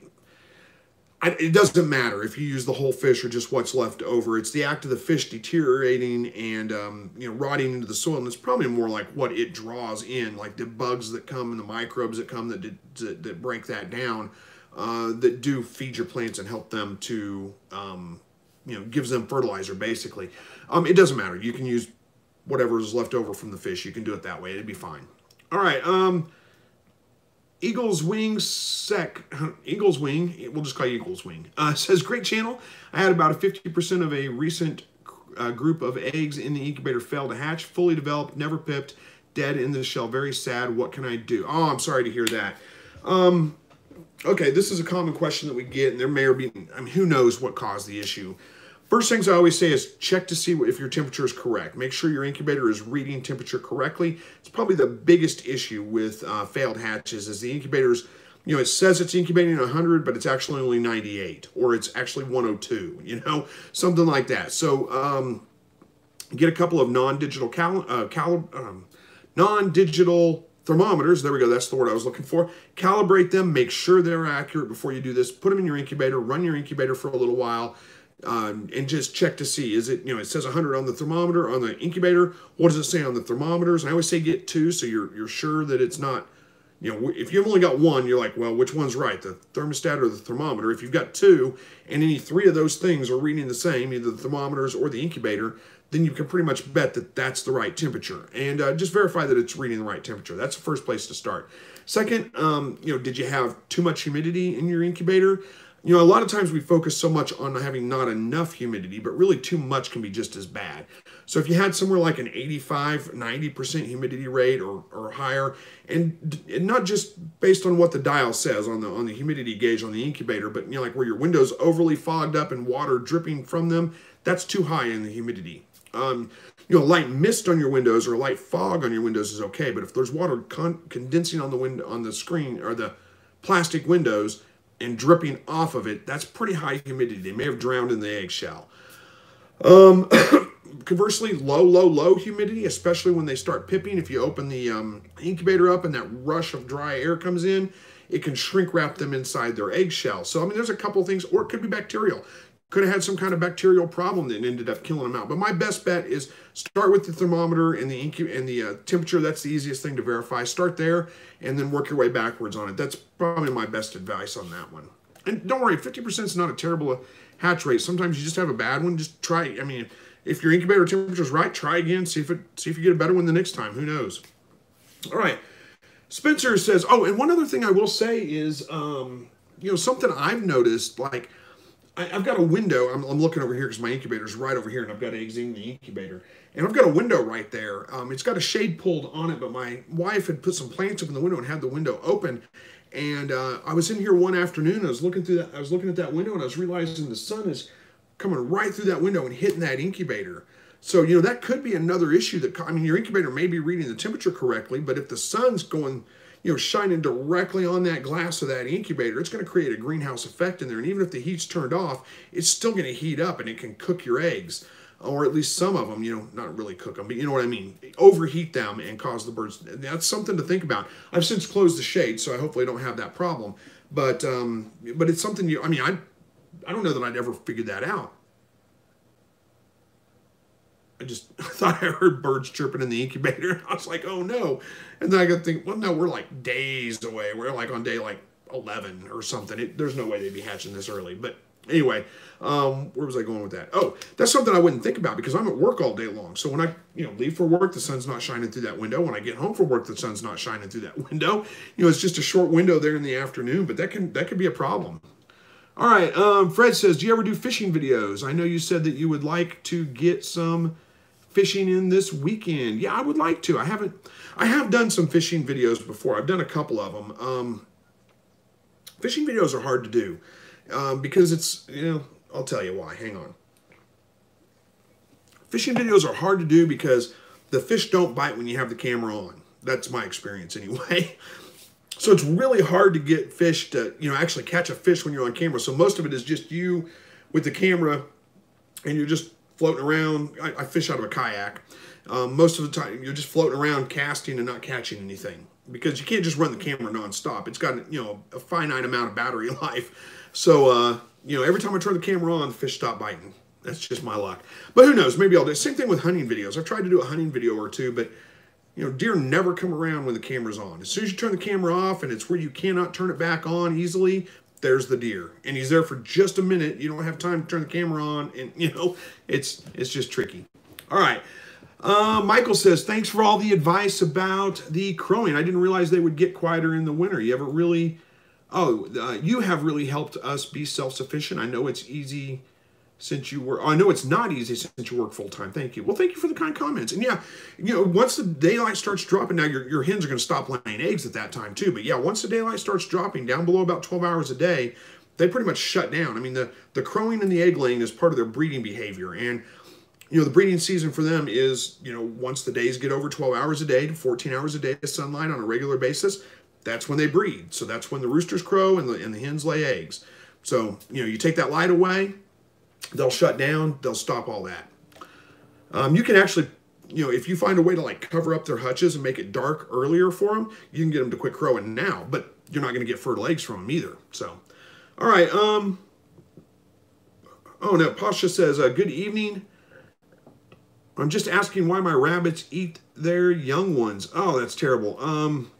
I, it doesn't matter if you use the whole fish or just what's left over. It's the act of the fish deteriorating and um, you know rotting into the soil, and it's probably more like what it draws in, like the bugs that come and the microbes that come that that, that break that down, uh, that do feed your plants and help them to um, you know gives them fertilizer basically. Um, it doesn't matter. You can use whatever is left over from the fish. You can do it that way. It'd be fine. All right. Um, Eagles Wing Sec, Eagles Wing, we'll just call you Eagles Wing, uh, says, Great channel. I had about a 50% of a recent uh, group of eggs in the incubator fail to hatch, fully developed, never pipped, dead in the shell. Very sad. What can I do? Oh, I'm sorry to hear that. Um, okay, this is a common question that we get, and there may or be, I mean, who knows what caused the issue. First things I always say is check to see if your temperature is correct. Make sure your incubator is reading temperature correctly. It's probably the biggest issue with uh, failed hatches is the incubators, you know, it says it's incubating 100, but it's actually only 98, or it's actually 102, you know, something like that. So um, get a couple of non-digital cal, uh, cal um, non-digital thermometers. There we go. That's the word I was looking for. Calibrate them. Make sure they're accurate before you do this. Put them in your incubator. Run your incubator for a little while um, and just check to see is it you know it says 100 on the thermometer on the incubator. What does it say on the thermometers? I always say get two so you're you're sure that it's not you know if you've only got one you're like well which one's right the thermostat or the thermometer? If you've got two and any three of those things are reading the same either the thermometers or the incubator then you can pretty much bet that that's the right temperature. And uh, just verify that it's reading the right temperature. That's the first place to start. Second um, you know did you have too much humidity in your incubator you know, a lot of times we focus so much on having not enough humidity, but really too much can be just as bad. So if you had somewhere like an 85, 90% humidity rate or, or higher, and, and not just based on what the dial says on the on the humidity gauge on the incubator, but you know, like where your windows overly fogged up and water dripping from them, that's too high in the humidity. Um, you know, light mist on your windows or light fog on your windows is okay, but if there's water con condensing on the window on the screen or the plastic windows, and dripping off of it, that's pretty high humidity. They may have drowned in the eggshell. Um, conversely, low, low, low humidity, especially when they start pipping, if you open the um, incubator up and that rush of dry air comes in, it can shrink wrap them inside their eggshell. So, I mean, there's a couple things, or it could be bacterial. Could have had some kind of bacterial problem that ended up killing them out. But my best bet is start with the thermometer and the and the uh, temperature. That's the easiest thing to verify. Start there and then work your way backwards on it. That's probably my best advice on that one. And don't worry, 50% is not a terrible uh, hatch rate. Sometimes you just have a bad one. Just try. I mean, if your incubator temperature is right, try again. See if it see if you get a better one the next time. Who knows? All right. Spencer says, oh, and one other thing I will say is, um, you know, something I've noticed, like I, have got a window. I'm, I'm looking over here because my incubator is right over here, and I've got eggs in the incubator. And I've got a window right there. Um, it's got a shade pulled on it, but my wife had put some plants up in the window and had the window open. And uh, I was in here one afternoon. I was looking through that. I was looking at that window, and I was realizing the sun is coming right through that window and hitting that incubator. So you know that could be another issue. That I mean, your incubator may be reading the temperature correctly, but if the sun's going you know, shining directly on that glass of that incubator, it's going to create a greenhouse effect in there. And even if the heat's turned off, it's still going to heat up and it can cook your eggs, or at least some of them, you know, not really cook them, but you know what I mean, overheat them and cause the birds. That's something to think about. I've since closed the shade, so I hopefully don't have that problem. But um, but it's something you. I mean, I I don't know that I'd ever figured that out. I just thought I heard birds chirping in the incubator. I was like, oh no. And then I got to think, well, no, we're like days away. We're like on day like 11 or something. It, there's no way they'd be hatching this early. But anyway, um, where was I going with that? Oh, that's something I wouldn't think about because I'm at work all day long. So when I, you know, leave for work, the sun's not shining through that window. When I get home from work, the sun's not shining through that window. You know, it's just a short window there in the afternoon, but that can that could be a problem. All right, um, Fred says, do you ever do fishing videos? I know you said that you would like to get some fishing in this weekend. Yeah, I would like to. I haven't, I have done some fishing videos before. I've done a couple of them. Um, fishing videos are hard to do um, because it's, you know, I'll tell you why. Hang on. Fishing videos are hard to do because the fish don't bite when you have the camera on. That's my experience anyway. So it's really hard to get fish to, you know, actually catch a fish when you're on camera. So most of it is just you with the camera and you're just floating around. I, I fish out of a kayak. Um, most of the time, you're just floating around casting and not catching anything. because you can't just run the camera nonstop. It's got you know a finite amount of battery life. So uh, you know every time I turn the camera on, the fish stop biting. That's just my luck. But who knows? Maybe I'll do same thing with hunting videos. I've tried to do a hunting video or two, but you know deer never come around when the camera's on. As soon as you turn the camera off and it's where you cannot turn it back on easily, there's the deer. And he's there for just a minute. You don't have time to turn the camera on. And you know it's it's just tricky. All right. Uh, michael says thanks for all the advice about the crowing. I didn't realize they would get quieter in the winter. You haven't really oh uh, you have really helped us be self-sufficient. I know it's easy since you were, I know it's not easy since you work full time. Thank you. Well, thank you for the kind comments. And yeah, you know, once the daylight starts dropping, now your, your hens are going to stop laying eggs at that time too. But yeah, once the daylight starts dropping down below about 12 hours a day, they pretty much shut down. I mean, the, the crowing and the egg laying is part of their breeding behavior. And, you know, the breeding season for them is, you know, once the days get over 12 hours a day to 14 hours a day of sunlight on a regular basis, that's when they breed. So that's when the roosters crow and the, and the hens lay eggs. So, you know, you take that light away, they'll shut down, they'll stop all that. Um, you can actually, you know, if you find a way to like cover up their hutches and make it dark earlier for them, you can get them to quit crowing now, but you're not going to get fertile eggs from them either. So, all right. Um, oh no, Pasha says, uh, good evening. I'm just asking why my rabbits eat their young ones. Oh, that's terrible. Um,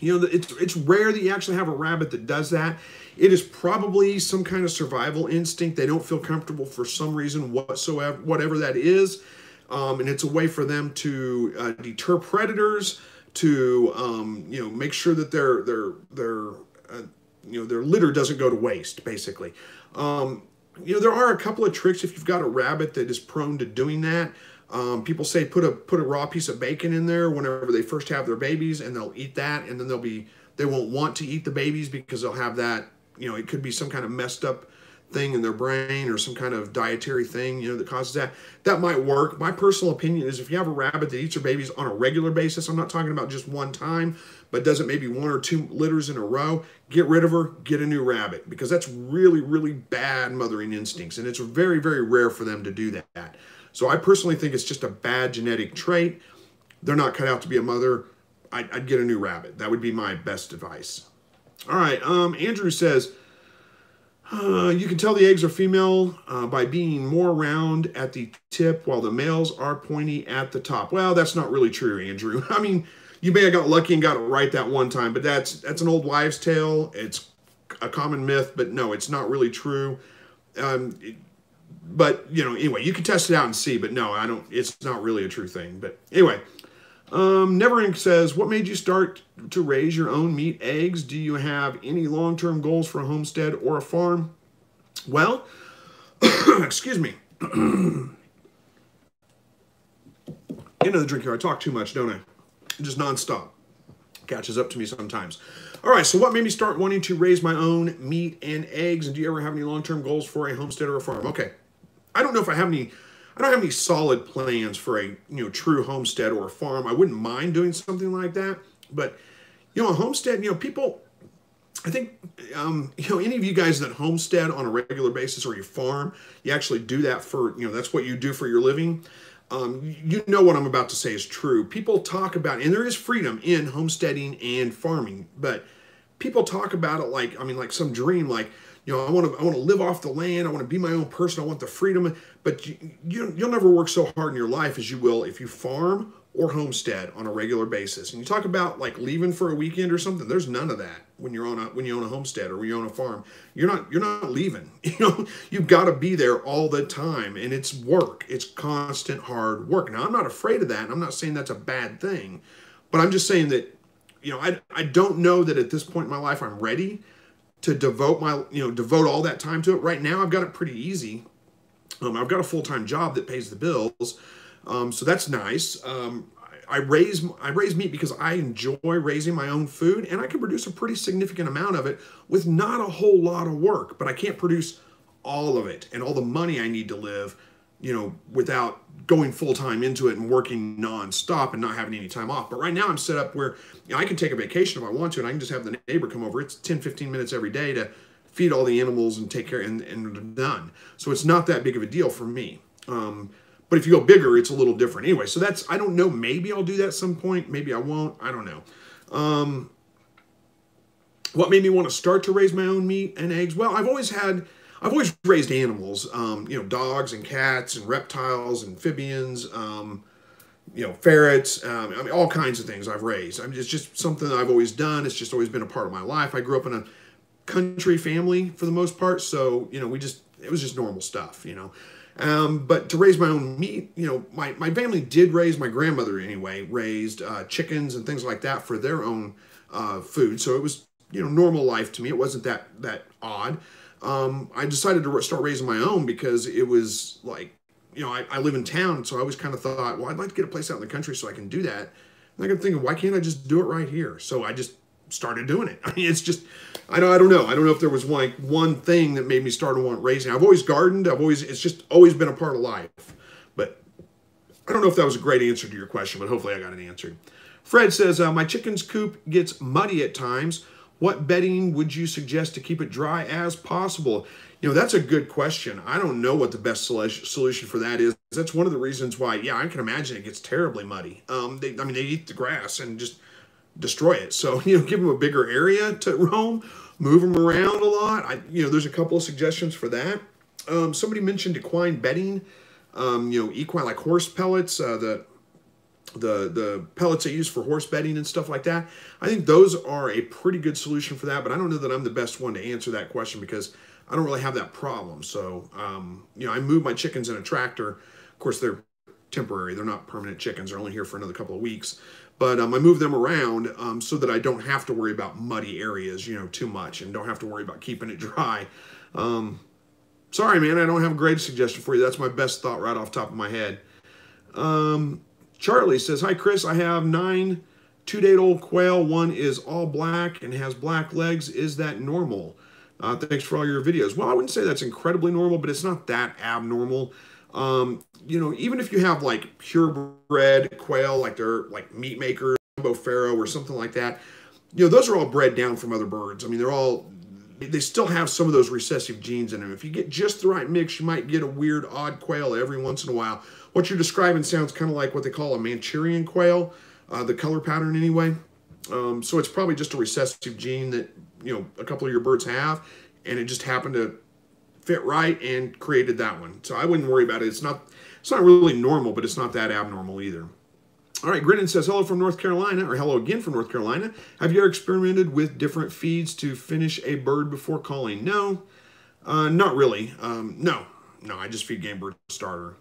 you know, it's, it's rare that you actually have a rabbit that does that. It is probably some kind of survival instinct. They don't feel comfortable for some reason whatsoever, whatever that is. Um, and it's a way for them to uh, deter predators, to um, you know make sure that their their their uh, you know their litter doesn't go to waste. Basically, um, you know there are a couple of tricks if you've got a rabbit that is prone to doing that. Um, people say put a put a raw piece of bacon in there whenever they first have their babies, and they'll eat that, and then they'll be they won't want to eat the babies because they'll have that you know, it could be some kind of messed up thing in their brain or some kind of dietary thing, you know, that causes that. That might work. My personal opinion is if you have a rabbit that eats your babies on a regular basis, I'm not talking about just one time, but does it maybe one or two litters in a row, get rid of her, get a new rabbit because that's really, really bad mothering instincts. And it's very, very rare for them to do that. So I personally think it's just a bad genetic trait. They're not cut out to be a mother. I'd, I'd get a new rabbit. That would be my best advice. All right. Um, Andrew says, uh, you can tell the eggs are female uh, by being more round at the tip while the males are pointy at the top. Well, that's not really true, Andrew. I mean, you may have got lucky and got it right that one time, but that's that's an old wives' tale. It's a common myth, but no, it's not really true. Um, it, but you know, anyway, you can test it out and see. But no, I don't. It's not really a true thing. But anyway, um, Neverink says, what made you start to raise your own meat eggs? Do you have any long-term goals for a homestead or a farm? Well, excuse me. Into the drink here. I talk too much, don't I? Just nonstop. Catches up to me sometimes. All right, so what made me start wanting to raise my own meat and eggs? And do you ever have any long-term goals for a homestead or a farm? Okay. I don't know if I have any I don't have any solid plans for a you know true homestead or a farm. I wouldn't mind doing something like that, but you know a homestead. You know people. I think um, you know any of you guys that homestead on a regular basis or you farm, you actually do that for you know that's what you do for your living. Um, you know what I'm about to say is true. People talk about, and there is freedom in homesteading and farming, but people talk about it like I mean like some dream, like you know, I want to I want to live off the land. I want to be my own person. I want the freedom. But you, you you'll never work so hard in your life as you will if you farm or homestead on a regular basis. And you talk about like leaving for a weekend or something. There's none of that when you're on a when you own a homestead or when you own a farm. You're not you're not leaving. You know, you've got to be there all the time, and it's work. It's constant hard work. Now I'm not afraid of that. I'm not saying that's a bad thing, but I'm just saying that you know I I don't know that at this point in my life I'm ready to devote my you know devote all that time to it. Right now, I've got it pretty easy. Um, I've got a full time job that pays the bills, um, so that's nice. Um, I, I raise I raise meat because I enjoy raising my own food, and I can produce a pretty significant amount of it with not a whole lot of work. But I can't produce all of it and all the money I need to live you know, without going full time into it and working nonstop and not having any time off. But right now I'm set up where you know, I can take a vacation if I want to, and I can just have the neighbor come over. It's 10, 15 minutes every day to feed all the animals and take care and, and done. So it's not that big of a deal for me. Um, but if you go bigger, it's a little different. Anyway, so that's I don't know. Maybe I'll do that some point. Maybe I won't. I don't know. Um, what made me want to start to raise my own meat and eggs? Well, I've always had, I've always raised animals. Um, you know, dogs and cats and reptiles, amphibians. Um, you know, ferrets. Um, I mean, all kinds of things I've raised. I mean, it's just something I've always done. It's just always been a part of my life. I grew up in a country family for the most part, so you know, we just it was just normal stuff. You know. Um, but to raise my own meat, you know, my, my family did raise, my grandmother anyway, raised uh, chickens and things like that for their own uh, food. So it was, you know, normal life to me. It wasn't that, that odd. Um, I decided to start raising my own because it was like, you know, I, I live in town. So I always kind of thought, well, I'd like to get a place out in the country so I can do that. And I got thinking, why can't I just do it right here? So I just started doing it. I mean, it's just, I don't, I don't know. I don't know if there was like one thing that made me start to want raising. I've always gardened. I've always, it's just always been a part of life. But I don't know if that was a great answer to your question, but hopefully I got it answered. Fred says, uh, my chicken's coop gets muddy at times. What bedding would you suggest to keep it dry as possible? You know, that's a good question. I don't know what the best solution for that is. That's one of the reasons why, yeah, I can imagine it gets terribly muddy. Um, they, I mean, they eat the grass and just destroy it. So, you know, give them a bigger area to roam, move them around a lot. I, you know, there's a couple of suggestions for that. Um, somebody mentioned equine bedding, um, you know, equine like horse pellets, uh, the the the pellets they use for horse bedding and stuff like that. I think those are a pretty good solution for that, but I don't know that I'm the best one to answer that question because I don't really have that problem. So, um, you know, I move my chickens in a tractor. Of course, they're temporary; they're not permanent chickens. They're only here for another couple of weeks. But um, I move them around um, so that I don't have to worry about muddy areas, you know, too much and don't have to worry about keeping it dry. Um, sorry, man, I don't have a great suggestion for you. That's my best thought right off top of my head. Um, Charlie says, Hi, Chris. I have nine two-date-old quail. One is all black and has black legs. Is that normal? Uh, thanks for all your videos. Well, I wouldn't say that's incredibly normal, but it's not that abnormal. Um, you know, even if you have like purebred quail, like they're like meat makers, Pharaoh or something like that, you know, those are all bred down from other birds. I mean, they're all, they still have some of those recessive genes in them. If you get just the right mix, you might get a weird, odd quail every once in a while. What you're describing sounds kind of like what they call a Manchurian quail, uh, the color pattern anyway. Um, so it's probably just a recessive gene that, you know, a couple of your birds have, and it just happened to fit right and created that one. So I wouldn't worry about it. It's not it's not really normal, but it's not that abnormal either. All right, Grinnon says, hello from North Carolina, or hello again from North Carolina. Have you ever experimented with different feeds to finish a bird before culling? No, uh, not really. Um, no, no, I just feed game bird starter.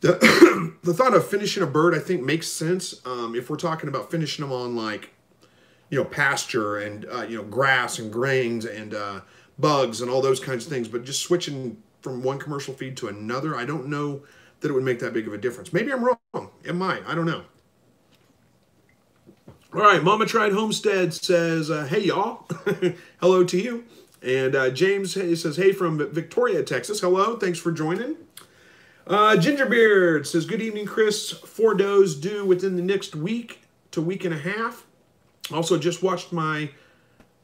The, the thought of finishing a bird, I think, makes sense um, if we're talking about finishing them on, like, you know, pasture and, uh, you know, grass and grains and uh, bugs and all those kinds of things. But just switching from one commercial feed to another, I don't know that it would make that big of a difference. Maybe I'm wrong. It might. I don't know. All right, Mama Tried Homestead says, uh, hey, y'all. Hello to you. And uh, James says, hey, from Victoria, Texas. Hello. Thanks for joining. Uh, Gingerbeard says, good evening, Chris. Four does due within the next week to week and a half. Also, just watched my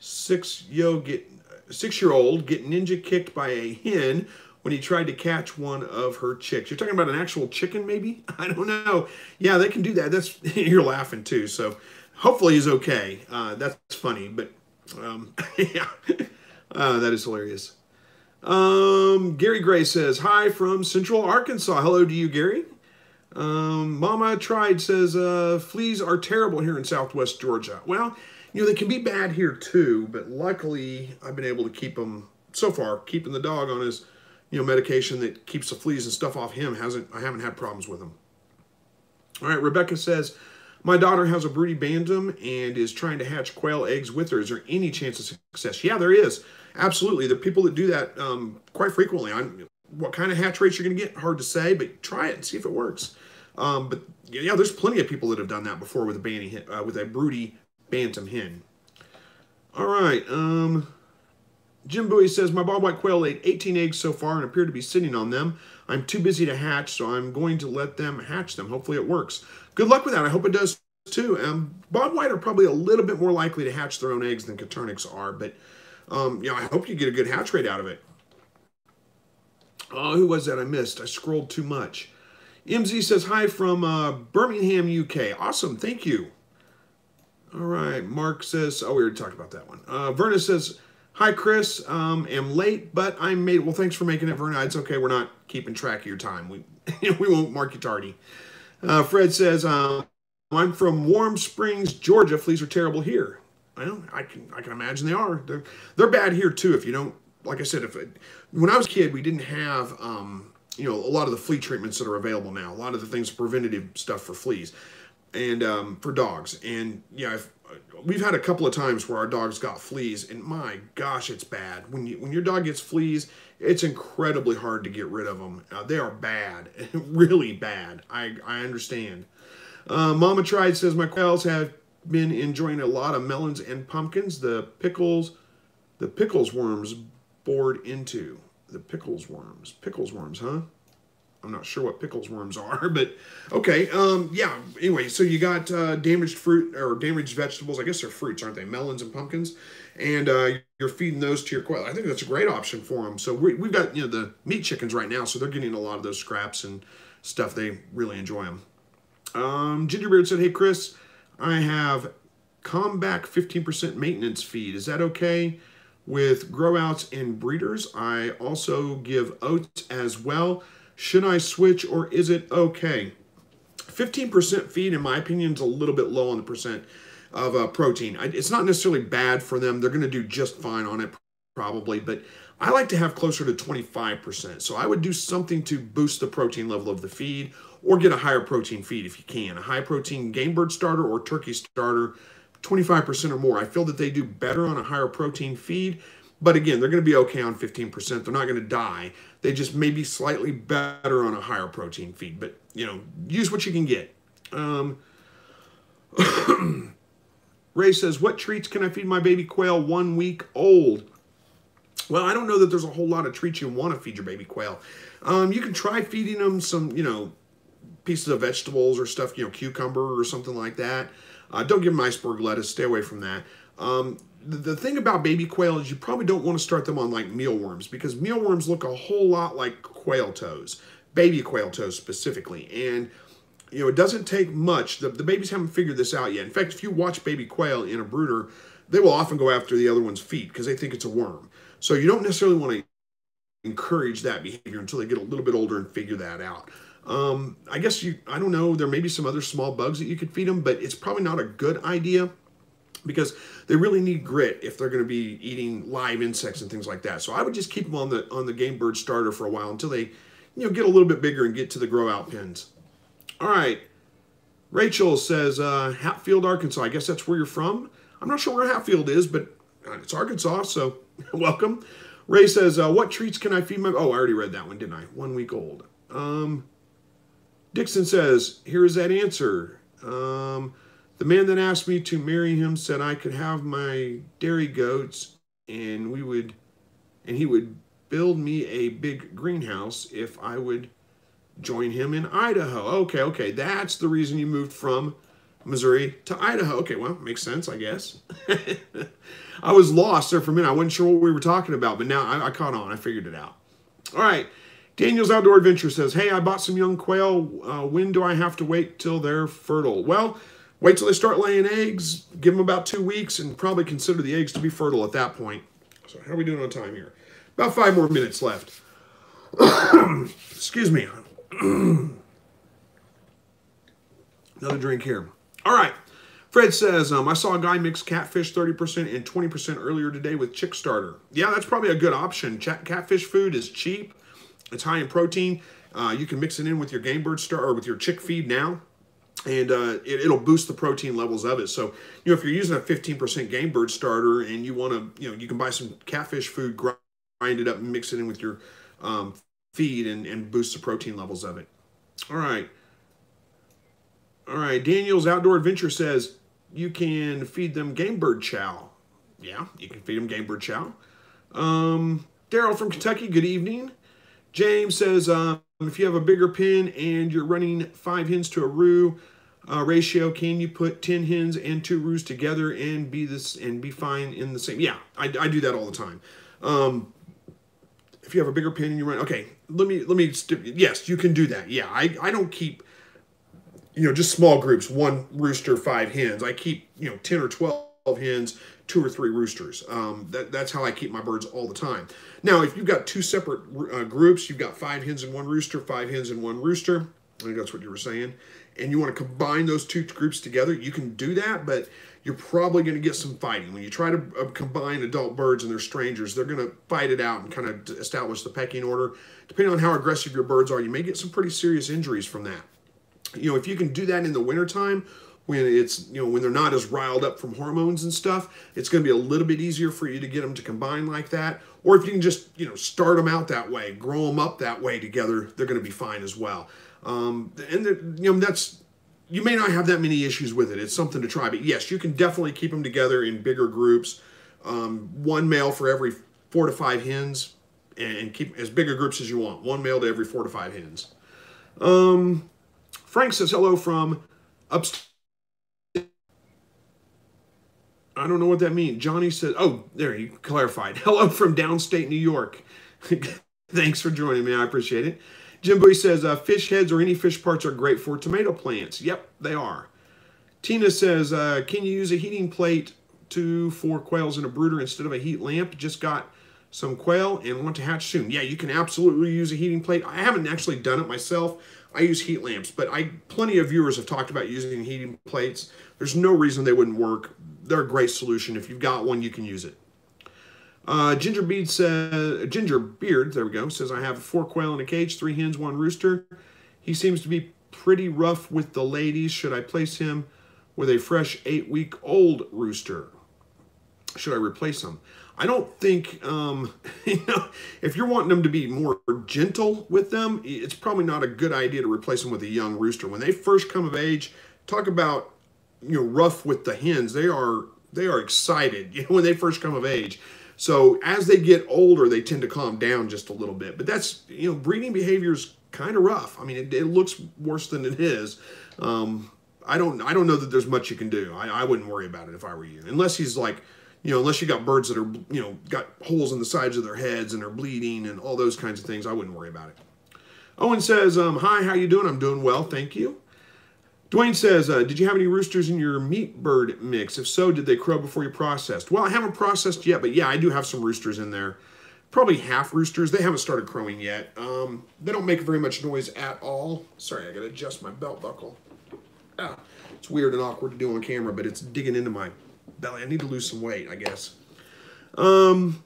six yo get six year old get ninja kicked by a hen when he tried to catch one of her chicks. You're talking about an actual chicken, maybe? I don't know. Yeah, they can do that. That's you're laughing too. So hopefully he's okay. Uh, that's funny, but um, yeah, uh, that is hilarious. Um, Gary Gray says hi from Central Arkansas. Hello to you, Gary. Um, Mama tried says uh, fleas are terrible here in Southwest Georgia. Well, you know they can be bad here too, but luckily I've been able to keep them so far. Keeping the dog on his you know, medication that keeps the fleas and stuff off him hasn't, I haven't had problems with him. All right, Rebecca says, my daughter has a broody bantam and is trying to hatch quail eggs with her. Is there any chance of success? Yeah, there is. Absolutely. The people that do that um, quite frequently. I'm, what kind of hatch rates you're going to get, hard to say, but try it and see if it works. Um, but yeah, there's plenty of people that have done that before with a banty, uh, with a broody bantam hen. All right. Um, Jim Bowie says, My bobwhite quail laid 18 eggs so far and appear to be sitting on them. I'm too busy to hatch, so I'm going to let them hatch them. Hopefully it works. Good luck with that. I hope it does too. Um, bobwhite are probably a little bit more likely to hatch their own eggs than Coturnix are, but um, you know, I hope you get a good hatch rate out of it. Oh, who was that I missed? I scrolled too much. MZ says hi from uh, Birmingham, UK. Awesome, thank you. All right, Mark says, oh, we already talked about that one. Uh, Verna says, hi, Chris. Um, am late, but I made Well, thanks for making it, Verna. It's okay. We're not keeping track of your time. We we won't mark you tardy. Uh, Fred says, um, I'm from Warm Springs, Georgia. Fleas are terrible here. Well, I can I can imagine they are. They're they're bad here too. If you don't, like I said, if it, when I was a kid, we didn't have um, you know a lot of the flea treatments that are available now. A lot of the things preventative stuff for fleas and um, for dogs. And yeah, I've, we've had a couple of times where our dogs got fleas, and my gosh, it's bad. When you when your dog gets fleas, it's incredibly hard to get rid of them. Uh, they are bad, really bad. I I understand. Uh, Mama tried says my quails have been enjoying a lot of melons and pumpkins. The pickles, the pickles worms bored into the pickles worms. Pickles worms, huh? I'm not sure what pickles worms are, but okay. Um, yeah. Anyway, so you got uh, damaged fruit or damaged vegetables. I guess they're fruits, aren't they? Melons and pumpkins, and uh, you're feeding those to your quail. I think that's a great option for them. So we, we've got you know the meat chickens right now, so they're getting a lot of those scraps and stuff. They really enjoy them. Um, Gingerbeard said, "Hey Chris, I have Kalmbach 15% maintenance feed. Is that okay?" With growouts and breeders, I also give oats as well. Should I switch or is it okay? 15% feed, in my opinion, is a little bit low on the percent of uh, protein. It's not necessarily bad for them. They're going to do just fine on it, probably, but I like to have closer to 25%. So I would do something to boost the protein level of the feed or get a higher protein feed if you can. A high protein game bird starter or turkey starter, 25% or more. I feel that they do better on a higher protein feed, but again, they're going to be okay on 15%. They're not going to die. They just may be slightly better on a higher protein feed, but you know, use what you can get. Um, Ray says, What treats can I feed my baby quail one week old? Well, I don't know that there's a whole lot of treats you want to feed your baby quail. Um, you can try feeding them some, you know, pieces of vegetables or stuff, you know, cucumber or something like that. Uh, don't give them iceberg lettuce. Stay away from that. Um, the, thing about baby quail is you probably don't want to start them on like mealworms because mealworms look a whole lot like quail toes, baby quail toes specifically. And, you know, it doesn't take much. The, the babies haven't figured this out yet. In fact, if you watch baby quail in a brooder, they will often go after the other one's feet because they think it's a worm. So you don't necessarily want to encourage that behavior until they get a little bit older and figure that out. Um, I guess you, I don't know, there may be some other small bugs that you could feed them, but it's probably not a good idea because they really need grit if they're going to be eating live insects and things like that. So I would just keep them on the on the game bird starter for a while until they, you know, get a little bit bigger and get to the grow out pens. All right. Rachel says uh, Hatfield, Arkansas. I guess that's where you're from. I'm not sure where Hatfield is, but uh, it's Arkansas, so welcome. Ray says, uh, "What treats can I feed my?" Oh, I already read that one, didn't I? One week old. Um, Dixon says, "Here's that answer." Um, the man that asked me to marry him said I could have my dairy goats and we would and he would build me a big greenhouse if I would join him in Idaho. Okay, okay. That's the reason you moved from Missouri to Idaho. Okay, well, makes sense, I guess. I was lost there for a minute. I wasn't sure what we were talking about, but now I, I caught on. I figured it out. All right. Daniel's Outdoor Adventure says, Hey, I bought some young quail. Uh, when do I have to wait till they're fertile? Well, Wait till they start laying eggs, give them about two weeks, and probably consider the eggs to be fertile at that point. So how are we doing on time here? About five more minutes left. Excuse me. Another drink here. All right. Fred says, um, I saw a guy mix catfish 30% and 20% earlier today with chick starter. Yeah, that's probably a good option. Catfish food is cheap. It's high in protein. Uh, you can mix it in with your game bird star or with your chick feed now and uh, it, will boost the protein levels of it. So, you know, if you're using a 15% game bird starter and you want to, you know, you can buy some catfish food, grind it up and mix it in with your um, feed and, and boost the protein levels of it. All right. All right. Daniel's Outdoor Adventure says you can feed them game bird chow. Yeah, you can feed them game bird chow. Um, Daryl from Kentucky, good evening. James says, um, if you have a bigger pen and you're running five hens to a roo uh, ratio, can you put 10 hens and two roo together and be this and be fine in the same? Yeah, I, I do that all the time. Um, if you have a bigger pen and you run, okay, let me let me. Yes, you can do that. Yeah, I I don't keep you know, just small groups, one rooster, five hens. I keep, you know, 10 or 12 hens, two or three roosters. Um, that, that's how I keep my birds all the time. Now, if you've got two separate uh, groups, you've got five hens and one rooster, five hens and one rooster, I think that's what you were saying, and you want to combine those two groups together, you can do that, but you're probably going to get some fighting. When you try to uh, combine adult birds and they're strangers, they're going to fight it out and kind of establish the pecking order. Depending on how aggressive your birds are, you may get some pretty serious injuries from that you know, if you can do that in the wintertime, when it's, you know, when they're not as riled up from hormones and stuff, it's going to be a little bit easier for you to get them to combine like that. Or if you can just, you know, start them out that way, grow them up that way together, they're going to be fine as well. Um, and, you know, that's, you may not have that many issues with it. It's something to try. But yes, you can definitely keep them together in bigger groups. Um, one male for every four to five hens and keep as big a groups as you want. One male to every four to five hens. Um, Frank says hello from upstate. I don't know what that means. Johnny says, oh, there, you clarified. Hello from downstate New York. Thanks for joining me. I appreciate it. Jim says, uh, fish heads or any fish parts are great for tomato plants. Yep, they are. Tina says, uh, can you use a heating plate to for quails in a brooder instead of a heat lamp? Just got some quail and want to hatch soon. Yeah, you can absolutely use a heating plate. I haven't actually done it myself. I use heat lamps, but I plenty of viewers have talked about using heating plates. There's no reason they wouldn't work. They're a great solution. If you've got one, you can use it. Uh, Ginger Beard says, Ginger Beard, there we go, says I have four quail in a cage, three hens, one rooster. He seems to be pretty rough with the ladies. Should I place him with a fresh eight-week-old rooster? Should I replace him? I don't think, um, you know, if you're wanting them to be more gentle with them, it's probably not a good idea to replace them with a young rooster. When they first come of age, talk about, you know, rough with the hens. They are, they are excited, you know, when they first come of age. So as they get older, they tend to calm down just a little bit. But that's, you know, breeding behavior is kind of rough. I mean, it, it, looks worse than it is. Um, I don't, I don't know that there's much you can do. I, I wouldn't worry about it if I were you, unless he's like, you know, unless you got birds that are, you know, got holes in the sides of their heads and are bleeding and all those kinds of things, I wouldn't worry about it. Owen says, um, hi, how you doing? I'm doing well, thank you. Dwayne says, uh, did you have any roosters in your meat bird mix? If so, did they crow before you processed? Well, I haven't processed yet, but yeah, I do have some roosters in there. Probably half roosters. They haven't started crowing yet. Um, they don't make very much noise at all. Sorry, I got to adjust my belt buckle. Ah, it's weird and awkward to do on camera, but it's digging into my belly. I need to lose some weight, I guess. Um,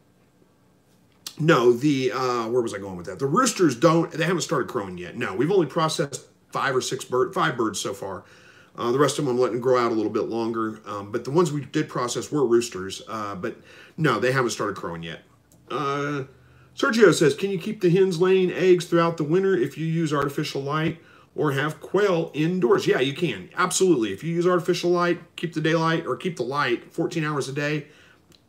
no, the, uh, where was I going with that? The roosters don't, they haven't started crowing yet. No, we've only processed five or six bird, five birds so far. Uh, the rest of them I'm letting grow out a little bit longer. Um, but the ones we did process were roosters. Uh, but no, they haven't started crowing yet. Uh, Sergio says, can you keep the hens laying eggs throughout the winter if you use artificial light? or have quail indoors. Yeah, you can. Absolutely. If you use artificial light, keep the daylight or keep the light 14 hours a day,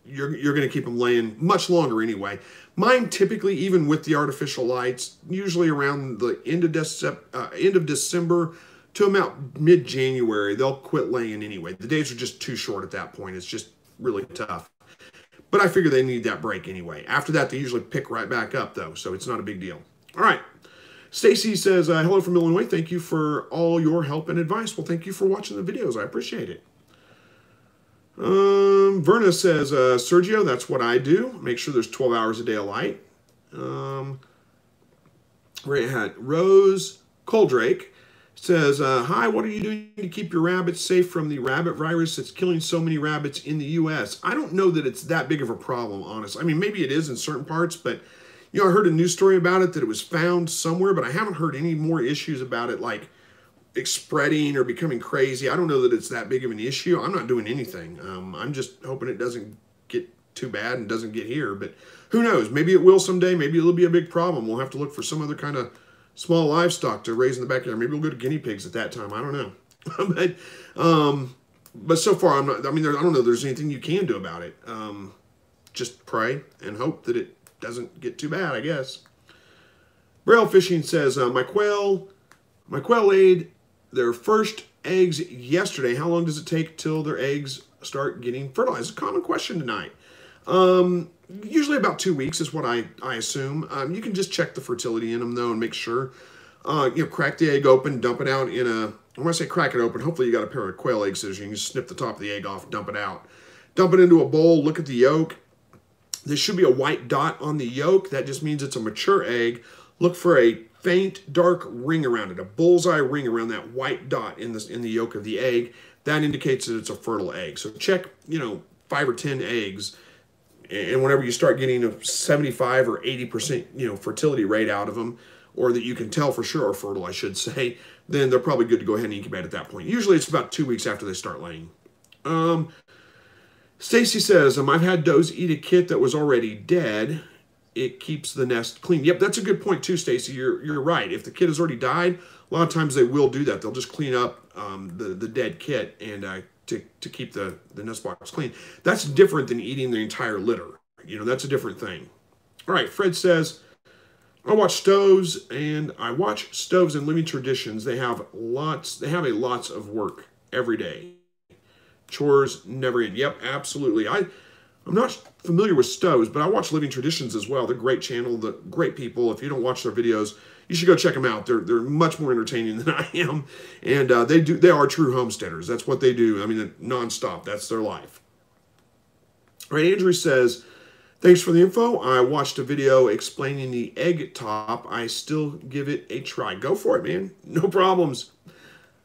you're, you're going to keep them laying much longer anyway. Mine typically, even with the artificial lights, usually around the end of, Dece uh, end of December to about mid-January, they'll quit laying anyway. The days are just too short at that point. It's just really tough. But I figure they need that break anyway. After that, they usually pick right back up, though, so it's not a big deal. All right. Stacy says, uh, hello from Illinois. Thank you for all your help and advice. Well, thank you for watching the videos. I appreciate it. Um, Verna says, uh, Sergio, that's what I do. Make sure there's 12 hours a day of light. Um, Rose Coldrake says, uh, Hi, what are you doing to keep your rabbits safe from the rabbit virus that's killing so many rabbits in the U.S.? I don't know that it's that big of a problem, honestly. I mean, maybe it is in certain parts, but you know, I heard a news story about it that it was found somewhere, but I haven't heard any more issues about it like spreading or becoming crazy. I don't know that it's that big of an issue. I'm not doing anything. Um, I'm just hoping it doesn't get too bad and doesn't get here. But who knows? Maybe it will someday. Maybe it'll be a big problem. We'll have to look for some other kind of small livestock to raise in the backyard. Maybe we'll go to guinea pigs at that time. I don't know. but um, but so far, I'm not. I mean, there, I don't know. There's anything you can do about it. Um, just pray and hope that it doesn't get too bad, I guess. Braille Fishing says, uh, my quail, my quail laid their first eggs yesterday. How long does it take till their eggs start getting fertilized? Common question tonight. Um, usually about two weeks is what I, I assume. Um, you can just check the fertility in them though and make sure. Uh, you know, crack the egg open, dump it out in a, when I say crack it open, hopefully you got a pair of quail egg scissors. You can just snip the top of the egg off, dump it out. Dump it into a bowl, look at the yolk. There should be a white dot on the yolk. That just means it's a mature egg. Look for a faint dark ring around it, a bullseye ring around that white dot in, this, in the yolk of the egg. That indicates that it's a fertile egg. So check, you know, five or 10 eggs and whenever you start getting a 75 or 80% you know fertility rate out of them or that you can tell for sure are fertile i should say then they're probably good to go ahead and incubate at that point usually it's about two weeks after they start laying um, stacy says um, i've had does eat a kit that was already dead it keeps the nest clean yep that's a good point too stacy you're, you're right if the kit has already died a lot of times they will do that they'll just clean up um, the, the dead kit and uh, to, to keep the, the nest box clean. That's different than eating the entire litter. You know, that's a different thing. All right, Fred says, I watch stoves and I watch stoves and living traditions. They have lots, they have a lots of work every day. Chores never end. Yep, absolutely. I, I'm not familiar with stoves, but I watch Living Traditions as well. They're great channel, the great people. If you don't watch their videos, you should go check them out. They're they're much more entertaining than I am, and uh, they do they are true homesteaders. That's what they do. I mean, nonstop. That's their life. All right, Andrew says, "Thanks for the info. I watched a video explaining the egg top. I still give it a try. Go for it, man. No problems."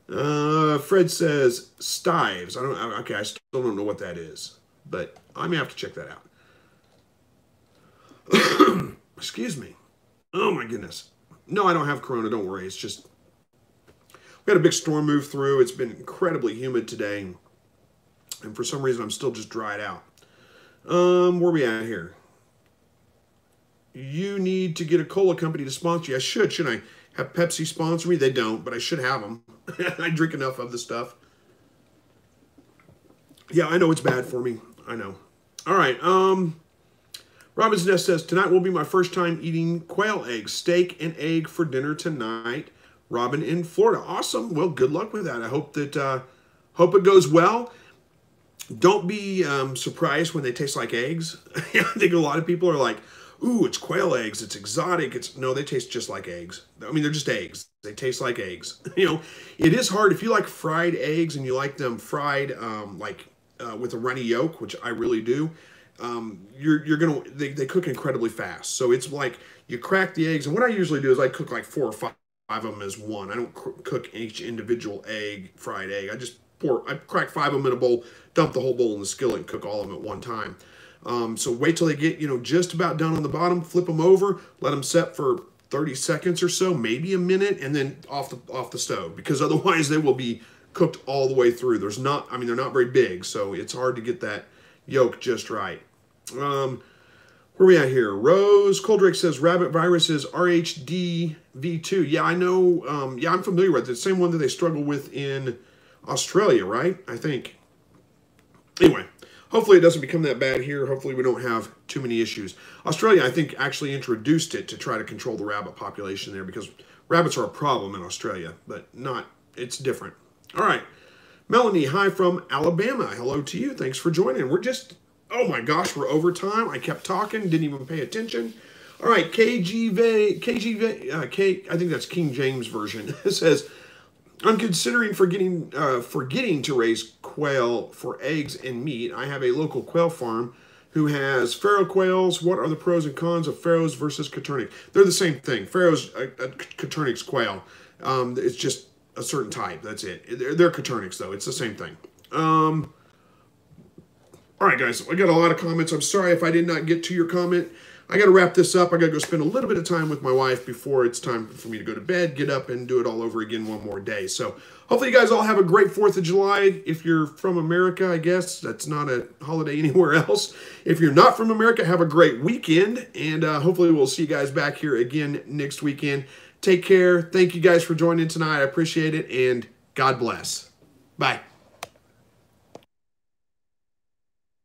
Uh, Fred says stives. I don't. Okay, I still don't know what that is, but I may have to check that out. Excuse me. Oh my goodness. No, I don't have corona. Don't worry. It's just we had a big storm move through. It's been incredibly humid today, and for some reason I'm still just dried out. Um, where we at here? You need to get a cola company to sponsor you. I should, shouldn't I? Have Pepsi sponsor me? They don't, but I should have them. I drink enough of the stuff. Yeah, I know it's bad for me. I know. All right. Um, Robin's Nest says, Tonight will be my first time eating quail eggs, steak and egg for dinner tonight. Robin in Florida. Awesome. Well, good luck with that. I hope that, uh, hope it goes well. Don't be um, surprised when they taste like eggs. I think a lot of people are like, ooh, it's quail eggs. It's exotic. It's no, they taste just like eggs. I mean, they're just eggs. They taste like eggs. you know, it is hard if you like fried eggs and you like them fried um, like uh, with a runny yolk, which I really do um, you're you're gonna they, they cook incredibly fast. So it's like you crack the eggs, and what I usually do is I cook like four or five of them as one. I don't cook each individual egg, fried egg. I just pour, I crack five of them in a bowl, dump the whole bowl in the skillet, and cook all of them at one time. Um, so wait till they get you know just about done on the bottom, flip them over, let them set for 30 seconds or so, maybe a minute, and then off the off the stove because otherwise they will be cooked all the way through. There's not, I mean, they're not very big, so it's hard to get that yolk just right. Um, where are we at here? Rose Coldrake says rabbit virus is RHDV2. Yeah, I know. Um, yeah, I'm familiar with it. The same one that they struggle with in Australia, right? I think. Anyway, hopefully it doesn't become that bad here. Hopefully we don't have too many issues. Australia, I think, actually introduced it to try to control the rabbit population there because rabbits are a problem in Australia, but not, it's different. All right. Melanie, hi from Alabama. Hello to you. Thanks for joining. We're just Oh my gosh, we're over time. I kept talking, didn't even pay attention. All right, KGV, KGV, uh, K, I think that's King James Version. it says, I'm considering forgetting, uh, forgetting to raise quail for eggs and meat. I have a local quail farm who has Pharaoh quails. What are the pros and cons of Pharaohs versus Coturnix? They're the same thing. Pharaohs, uh, uh, quail. Um, it's just a certain type. That's it. They're, they're though. It's the same thing. Um, all right, guys, I got a lot of comments. I'm sorry if I did not get to your comment. I got to wrap this up. I got to go spend a little bit of time with my wife before it's time for me to go to bed, get up, and do it all over again one more day. So hopefully you guys all have a great 4th of July. If you're from America, I guess, that's not a holiday anywhere else. If you're not from America, have a great weekend, and uh, hopefully we'll see you guys back here again next weekend. Take care. Thank you guys for joining tonight. I appreciate it, and God bless. Bye.